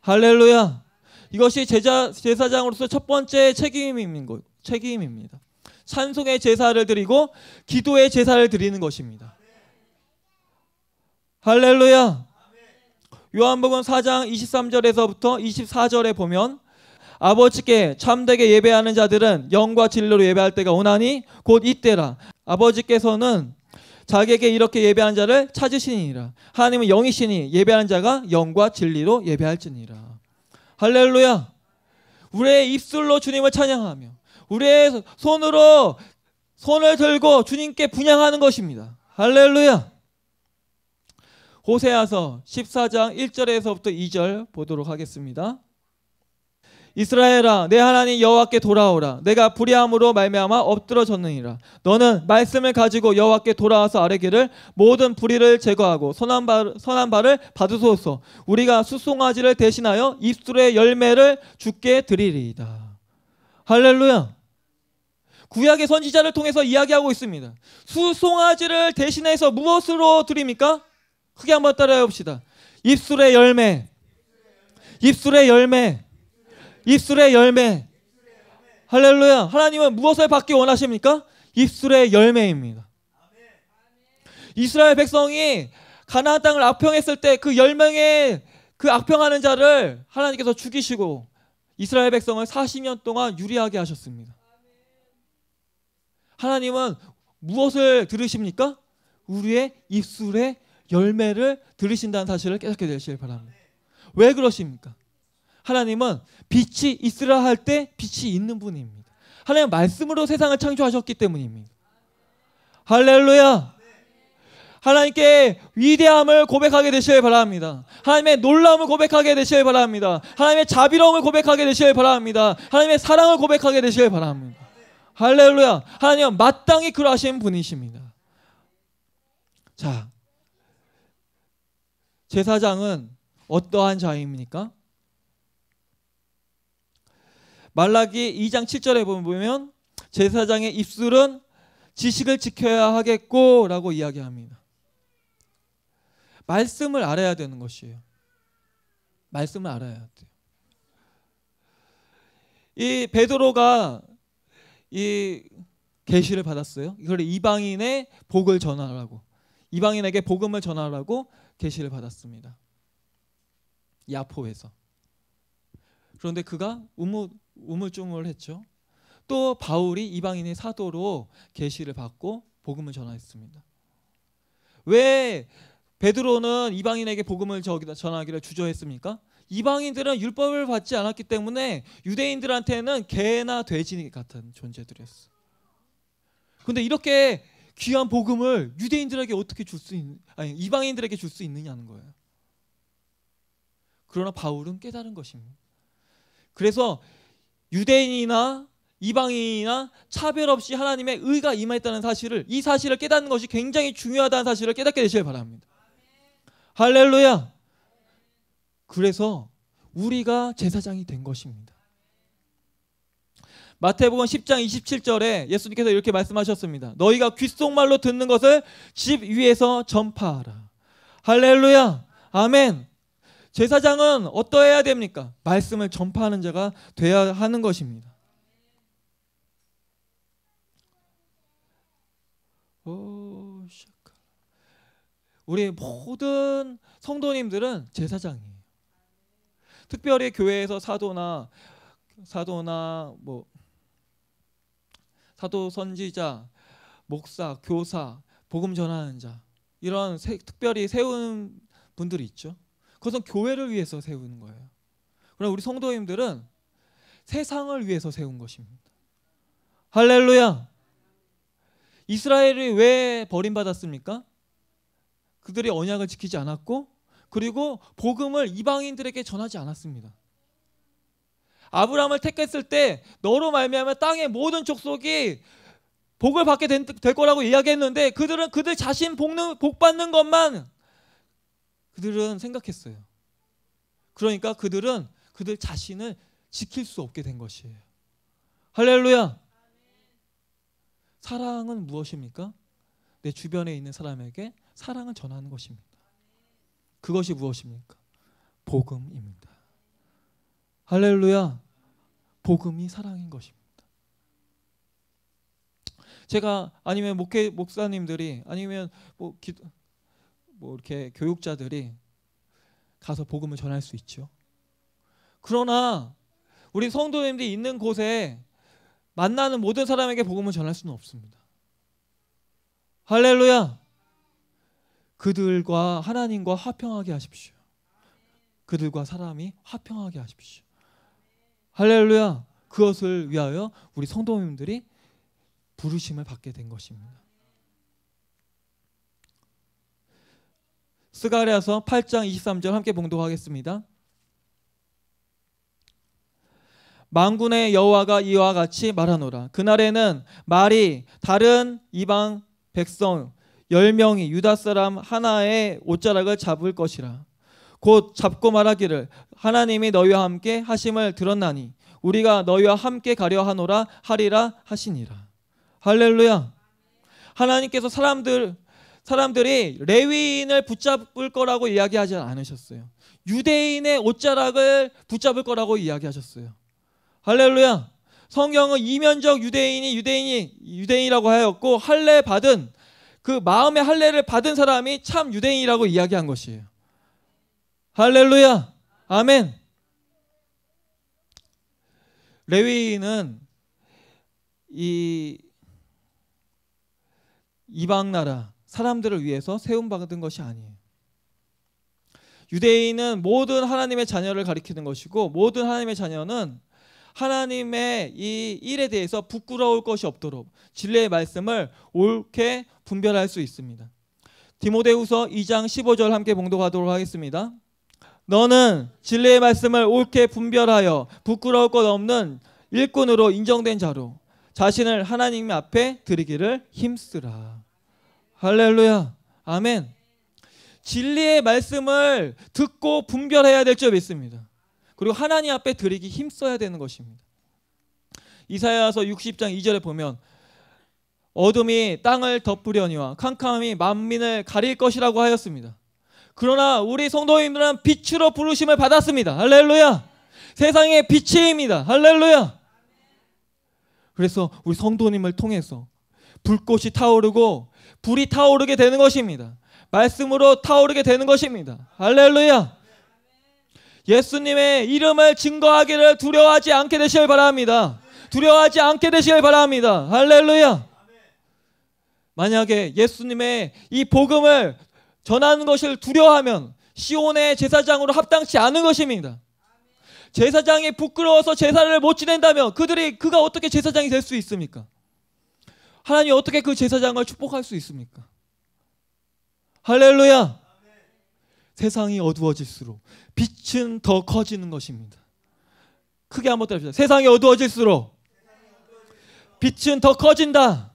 할렐루야. 이것이 제자 제사장으로서 첫 번째 책임인 거 책임입니다. 찬송의 제사를 드리고 기도의 제사를 드리는 것입니다. 할렐루야. 요한복음 4장 23절에서부터 24절에 보면 아버지께 참되게 예배하는 자들은 영과 진리로 예배할 때가 오나니 곧 이때라. 아버지께서는 자기에게 이렇게 예배하는 자를 찾으시니라. 하나님은 영이시니 예배하는 자가 영과 진리로 예배할지니라. 할렐루야. 우리의 입술로 주님을 찬양하며 우리의 손으로 손을 들고 주님께 분양하는 것입니다. 할렐루야. 호세아서 14장 1절에서부터 2절 보도록 하겠습니다. 이스라엘아 내 하나님 여호와께 돌아오라. 내가 불의함으로 말미암아 엎드러졌느니라. 너는 말씀을 가지고 여호와께 돌아와서 아뢰기를 모든 불의를 제거하고 선한, 바, 선한 바를 받으소서. 우리가 수송아지를 대신하여 입술의 열매를 주께 드리리이다. 할렐루야. 구약의 선지자를 통해서 이야기하고 있습니다. 수송아지를 대신해서 무엇으로 드립니까? 크게 한번 따라해 봅시다. 입술의 열매. 입술의 열매. 입술의 열매. 할렐루야. 하나님은 무엇을 받기 원하십니까? 입술의 열매입니다. 이스라엘 백성이 가나안 땅을 악평했을 때 그 열명의 그 악평하는 자를 하나님께서 죽이시고 이스라엘 백성을 40년 동안 유리하게 하셨습니다. 하나님은 무엇을 들으십니까? 우리의 입술의 열매를 들으신다는 사실을 깨닫게 되시길 바랍니다. 왜 그러십니까? 하나님은 빛이 있으라 할 때 빛이 있는 분입니다. 하나님 말씀으로 세상을 창조하셨기 때문입니다. 할렐루야. 하나님께 위대함을 고백하게 되시길 바랍니다. 하나님의 놀라움을 고백하게 되시길 바랍니다. 하나님의 자비로움을 고백하게 되시길 바랍니다. 하나님의 사랑을 고백하게 되시길 바랍니다. 할렐루야. 하나님은 마땅히 그러하신 분이십니다. 자, 제사장은 어떠한 자입니까? 말라기 2장 7절에 보면 제사장의 입술은 지식을 지켜야 하겠고라고 이야기합니다. 말씀을 알아야 되는 것이에요. 말씀을 알아야 돼요. 이 베드로가 이 계시를 받았어요. 이걸 이방인의 복을 전하라고 이방인에게 복음을 전하라고 계시를 받았습니다. 야포에서. 그런데 그가 우물, 우물쭈물 했죠. 또 바울이 이방인의 사도로 계시를 받고 복음을 전하였습니다. 왜 베드로는 이방인에게 복음을 전하기를 주저했습니까? 이방인들은 율법을 받지 않았기 때문에 유대인들한테는 개나 돼지 같은 존재들이었어. 근데 이렇게 귀한 복음을 유대인들에게 어떻게 줄 수 있는 아니 이방인들에게 줄 수 있느냐는 거예요. 그러나 바울은 깨달은 것입니다. 그래서 유대인이나 이방인이나 차별 없이 하나님의 의가 임했다는 사실을 이 사실을 깨닫는 것이 굉장히 중요하다는 사실을 깨닫게 되시길 바랍니다. 할렐루야. 그래서 우리가 제사장이 된 것입니다. 마태복음 10장 27절에 예수님께서 이렇게 말씀하셨습니다. 너희가 귓속말로 듣는 것을 집 위에서 전파하라. 할렐루야. 아멘. 제사장은 어떠해야 됩니까? 말씀을 전파하는 자가 되어야 하는 것입니다. 오, 우리 모든 성도님들은 제사장이에요. 특별히 교회에서 사도나 사도나 뭐 사도 선지자, 목사, 교사, 복음 전하는 자 이런 세, 특별히 세운 분들이 있죠. 그것은 교회를 위해서 세우는 거예요. 그러나 우리 성도님들은 세상을 위해서 세운 것입니다. 할렐루야. 이스라엘이 왜 버림받았습니까? 그들이 언약을 지키지 않았고 그리고 복음을 이방인들에게 전하지 않았습니다. 아브라함을 택했을 때 너로 말미암아 땅의 모든 족속이 복을 받게 된, 될 거라고 이야기했는데 그들은 그들 자신 복는, 복 받는 것만 그들은 생각했어요. 그러니까 그들은 그들 자신을 지킬 수 없게 된 것이에요. 할렐루야. 사랑은 무엇입니까? 내 주변에 있는 사람에게 사랑을 전하는 것입니다. 그것이 무엇입니까? 복음입니다. 할렐루야. 복음이 사랑인 것입니다. 제가 아니면 목회 목사님들이 아니면 뭐, 기, 뭐 이렇게 교육자들이 가서 복음을 전할 수 있죠. 그러나 우리 성도님들이 있는 곳에 만나는 모든 사람에게 복음을 전할 수는 없습니다. 할렐루야. 그들과 하나님과 화평하게 하십시오. 그들과 사람이 화평하게 하십시오. 할렐루야. 그것을 위하여 우리 성도님들이 부르심을 받게 된 것입니다. 스가랴서 8장 23절 함께 봉독하겠습니다. 만군의 여호와가 이와 같이 말하노라. 그날에는 말이 다른 이방 백성 열 명이 유다 사람 하나의 옷자락을 잡을 것이라. 곧 잡고 말하기를 하나님이 너희와 함께 하심을 들었나니 우리가 너희와 함께 가려 하노라 하리라 하시니라. 할렐루야. 하나님께서 사람들 사람들이 레위인을 붙잡을 거라고 이야기하지 않으셨어요. 유대인의 옷자락을 붙잡을 거라고 이야기하셨어요. 할렐루야. 성경은 이면적 유대인이 유대인이 유대인이라고 하였고 할례 받은 그 마음의 할례를 받은 사람이 참 유대인이라고 이야기한 것이에요. 할렐루야. 아멘. 레위인은 이 이방 나라 사람들을 위해서 세움 받은 것이 아니에요. 유대인은 모든 하나님의 자녀를 가리키는 것이고 모든 하나님의 자녀는 하나님의 이 일에 대해서 부끄러울 것이 없도록 진리의 말씀을 옳게 분별할 수 있습니다. 디모데후서 2장 15절 함께 봉독하도록 하겠습니다. 너는 진리의 말씀을 옳게 분별하여 부끄러울 것 없는 일꾼으로 인정된 자로 자신을 하나님 앞에 드리기를 힘쓰라. 할렐루야. 아멘. 진리의 말씀을 듣고 분별해야 될 줄 믿습니다. 그리고 하나님 앞에 드리기 힘써야 되는 것입니다. 이사야서 60장 2절에 보면 어둠이 땅을 덮으려니와 캄캄함이 만민을 가릴 것이라고 하였습니다. 그러나 우리 성도님들은 빛으로 부르심을 받았습니다. 할렐루야. 세상의 빛입니다. 할렐루야. 그래서 우리 성도님을 통해서 불꽃이 타오르고 불이 타오르게 되는 것입니다. 말씀으로 타오르게 되는 것입니다. 할렐루야. 예수님의 이름을 증거하기를 두려워하지 않게 되시길 바랍니다. 두려워하지 않게 되시길 바랍니다. 할렐루야. 만약에 예수님의 이 복음을 전하는 것을 두려워하면 시온의 제사장으로 합당치 않은 것입니다. 제사장이 부끄러워서 제사를 못 지낸다면 그들이 그가 어떻게 제사장이 될 수 있습니까? 하나님 어떻게 그 제사장을 축복할 수 있습니까? 할렐루야. 세상이 어두워질수록 빛은 더 커지는 것입니다. 크게 한번 따라합시다. 세상이 어두워질수록 빛은 더 커진다.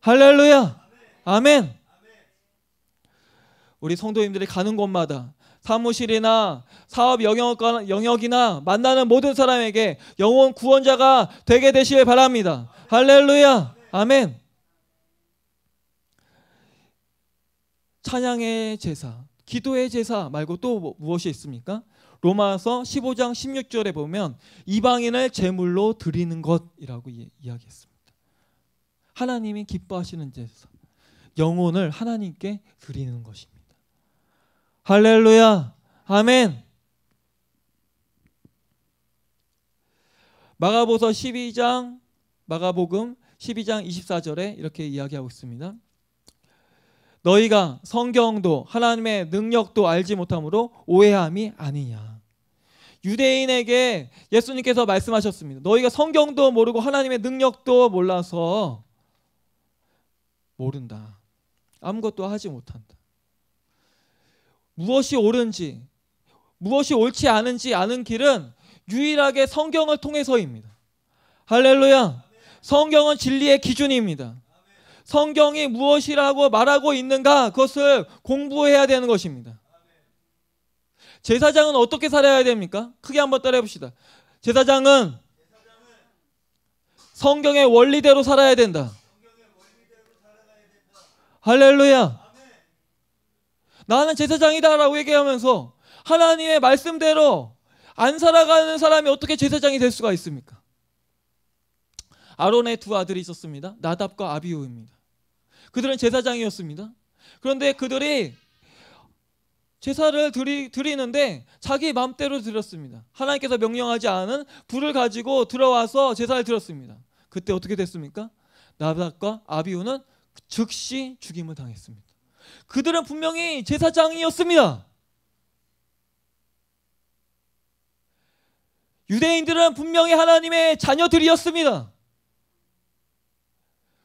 할렐루야. 아멘. 우리 성도님들이 가는 곳마다 사무실이나 사업 영역, 이나 만나는 모든 사람에게 영원 구원자가 되게 되시길 바랍니다. 할렐루야. 아멘. 찬양의 제사, 기도의 제사 말고 또 뭐, 무엇이 있습니까? 로마서 15장 16절에 보면 이방인을 제물로 드리는 것이라고 이야기했습니다. 하나님이 기뻐하시는 제사, 영혼을 하나님께 드리는 것입니다. 할렐루야. 아멘. 마가보서 12장 마가복음 12장 24절에 이렇게 이야기하고 있습니다. 너희가 성경도 하나님의 능력도 알지 못함으로 오해함이 아니냐. 유대인에게 예수님께서 말씀하셨습니다. 너희가 성경도 모르고 하나님의 능력도 몰라서 모른다. 아무것도 하지 못한다. 무엇이 옳은지, 무엇이 옳지 않은지 아는 길은 유일하게 성경을 통해서입니다. 할렐루야. 성경은 진리의 기준입니다. 성경이 무엇이라고 말하고 있는가 그것을 공부해야 되는 것입니다. 제사장은 어떻게 살아야 됩니까? 크게 한번 따라해 봅시다. 제사장은 성경의 원리대로 살아야 된다. 할렐루야. 나는 제사장이다라고 얘기하면서 하나님의 말씀대로 안 살아가는 사람이 어떻게 제사장이 될 수가 있습니까? 아론의 두 아들이 있었습니다. 나답과 아비우입니다. 그들은 제사장이었습니다. 그런데 그들이 제사를 드리, 드리는데 자기 마음대로 드렸습니다. 하나님께서 명령하지 않은 불을 가지고 들어와서 제사를 드렸습니다. 그때 어떻게 됐습니까? 나답과 아비우는 즉시 죽임을 당했습니다. 그들은 분명히 제사장이었습니다. 유대인들은 분명히 하나님의 자녀들이었습니다.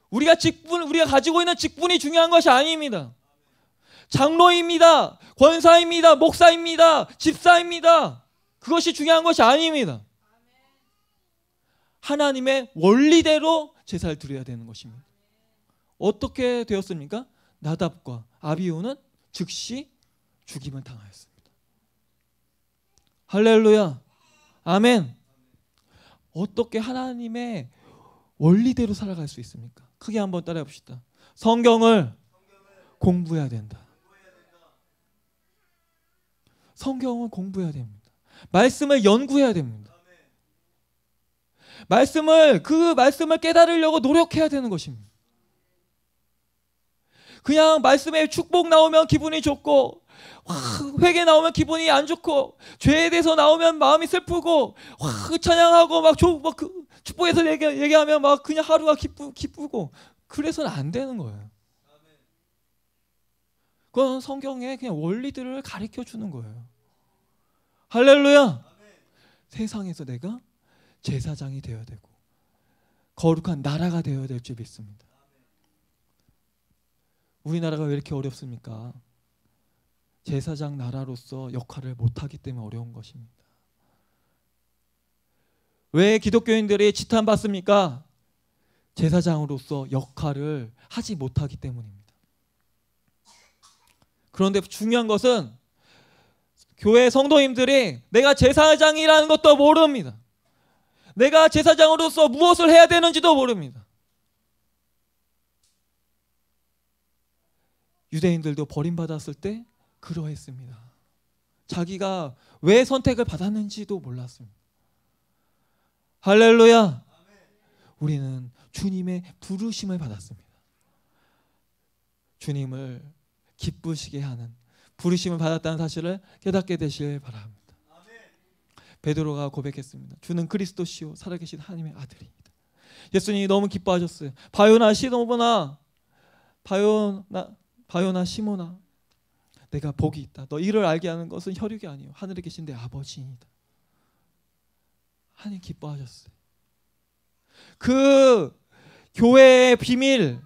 우리가 직분, 우리가 가지고 있는 직분이 중요한 것이 아닙니다. 장로입니다. 권사입니다. 목사입니다. 집사입니다. 그것이 중요한 것이 아닙니다. 하나님의 원리대로 제사를 드려야 되는 것입니다. 어떻게 되었습니까? 나답과 아비오는 즉시 죽임을 당하였습니다. 할렐루야. 아멘. 어떻게 하나님의 원리대로 살아갈 수 있습니까? 크게 한번 따라해 봅시다. 성경을 공부해야 된다. 성경은 공부해야 됩니다. 말씀을 연구해야 됩니다. 말씀을 그 말씀을 깨달으려고 노력해야 되는 것입니다. 그냥 말씀에 축복 나오면 기분이 좋고 회개 나오면 기분이 안 좋고 죄에 대해서 나오면 마음이 슬프고 와, 찬양하고 막, 조, 막 그, 축복해서 얘기, 얘기하면 막 그냥 하루가 기쁘, 기쁘고 그래서는 안 되는 거예요. 그건 성경의 그냥 원리들을 가르쳐 주는 거예요. 할렐루야. 세상에서 내가 제사장이 되어야 되고 거룩한 나라가 되어야 될 줄 믿습니다. 우리나라가 왜 이렇게 어렵습니까? 제사장 나라로서 역할을 못하기 때문에 어려운 것입니다. 왜 기독교인들이 지탄받습니까? 제사장으로서 역할을 하지 못하기 때문입니다. 그런데 중요한 것은 교회 성도님들이 내가 제사장이라는 것도 모릅니다. 내가 제사장으로서 무엇을 해야 되는지도 모릅니다. 유대인들도 버림받았을 때 그러했습니다. 자기가 왜 선택을 받았는지도 몰랐습니다. 할렐루야. 우리는 주님의 부르심을 받았습니다. 주님을 기쁘시게 하는 부르심을 받았다는 사실을 깨닫게 되실 바랍니다. 베드로가 고백했습니다. 주는 그리스도시요 살아계신 하나님의 아들입니다. 예수님이 너무 기뻐하셨어요. 바요나 시모나 바요나 바요나 시모나 내가 복이 있다. 너 이를 알게 하는 것은 혈육이 아니요 하늘에 계신 내 아버지이다. 하나님 기뻐하셨어요. 그 교회의 비밀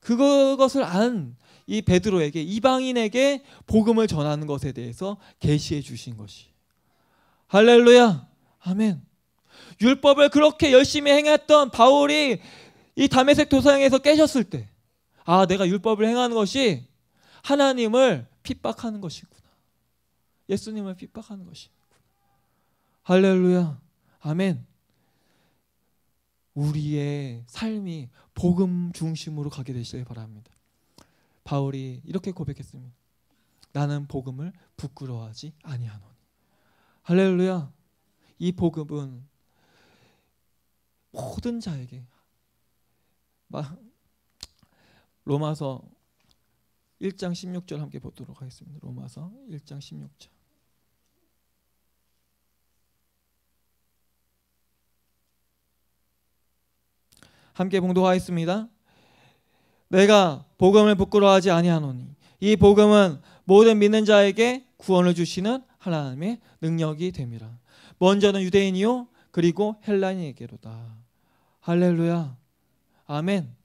그것을 안 이 베드로에게 이방인에게 복음을 전하는 것에 대해서 계시해 주신 것이 할렐루야 아멘 율법을 그렇게 열심히 행했던 바울이 이 다메섹 도상에서 깨졌을 때 아 내가 율법을 행하는 것이 하나님을 핍박하는 것이구나 예수님을 핍박하는 것이구나 할렐루야 아멘 우리의 삶이 복음 중심으로 가게 되시길 바랍니다. 바울이 이렇게 고백했습니다. 나는 복음을 부끄러워하지 아니하노니. 할렐루야. 이 복음은 모든 자에게 로마서 1장 16절 함께 보도록 하겠습니다. 로마서 1장 16절. 함께 봉독하겠습니다. 내가 복음을 부끄러워하지 아니하노니 이 복음은 모든 믿는 자에게 구원을 주시는 하나님의 능력이 됩니다. 먼저는 유대인이요 그리고 헬라인에게로다. 할렐루야. 아멘.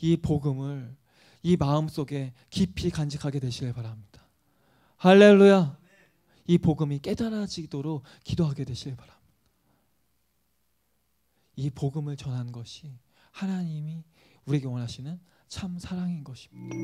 이 복음을 이 마음속에 깊이 간직하게 되시길 바랍니다. 할렐루야. 이 복음이 깨달아지도록 기도하게 되시길 바랍니다. 이 복음을 전하는 것이 하나님이 우리에게 원하시는 참 사랑인 것입니다.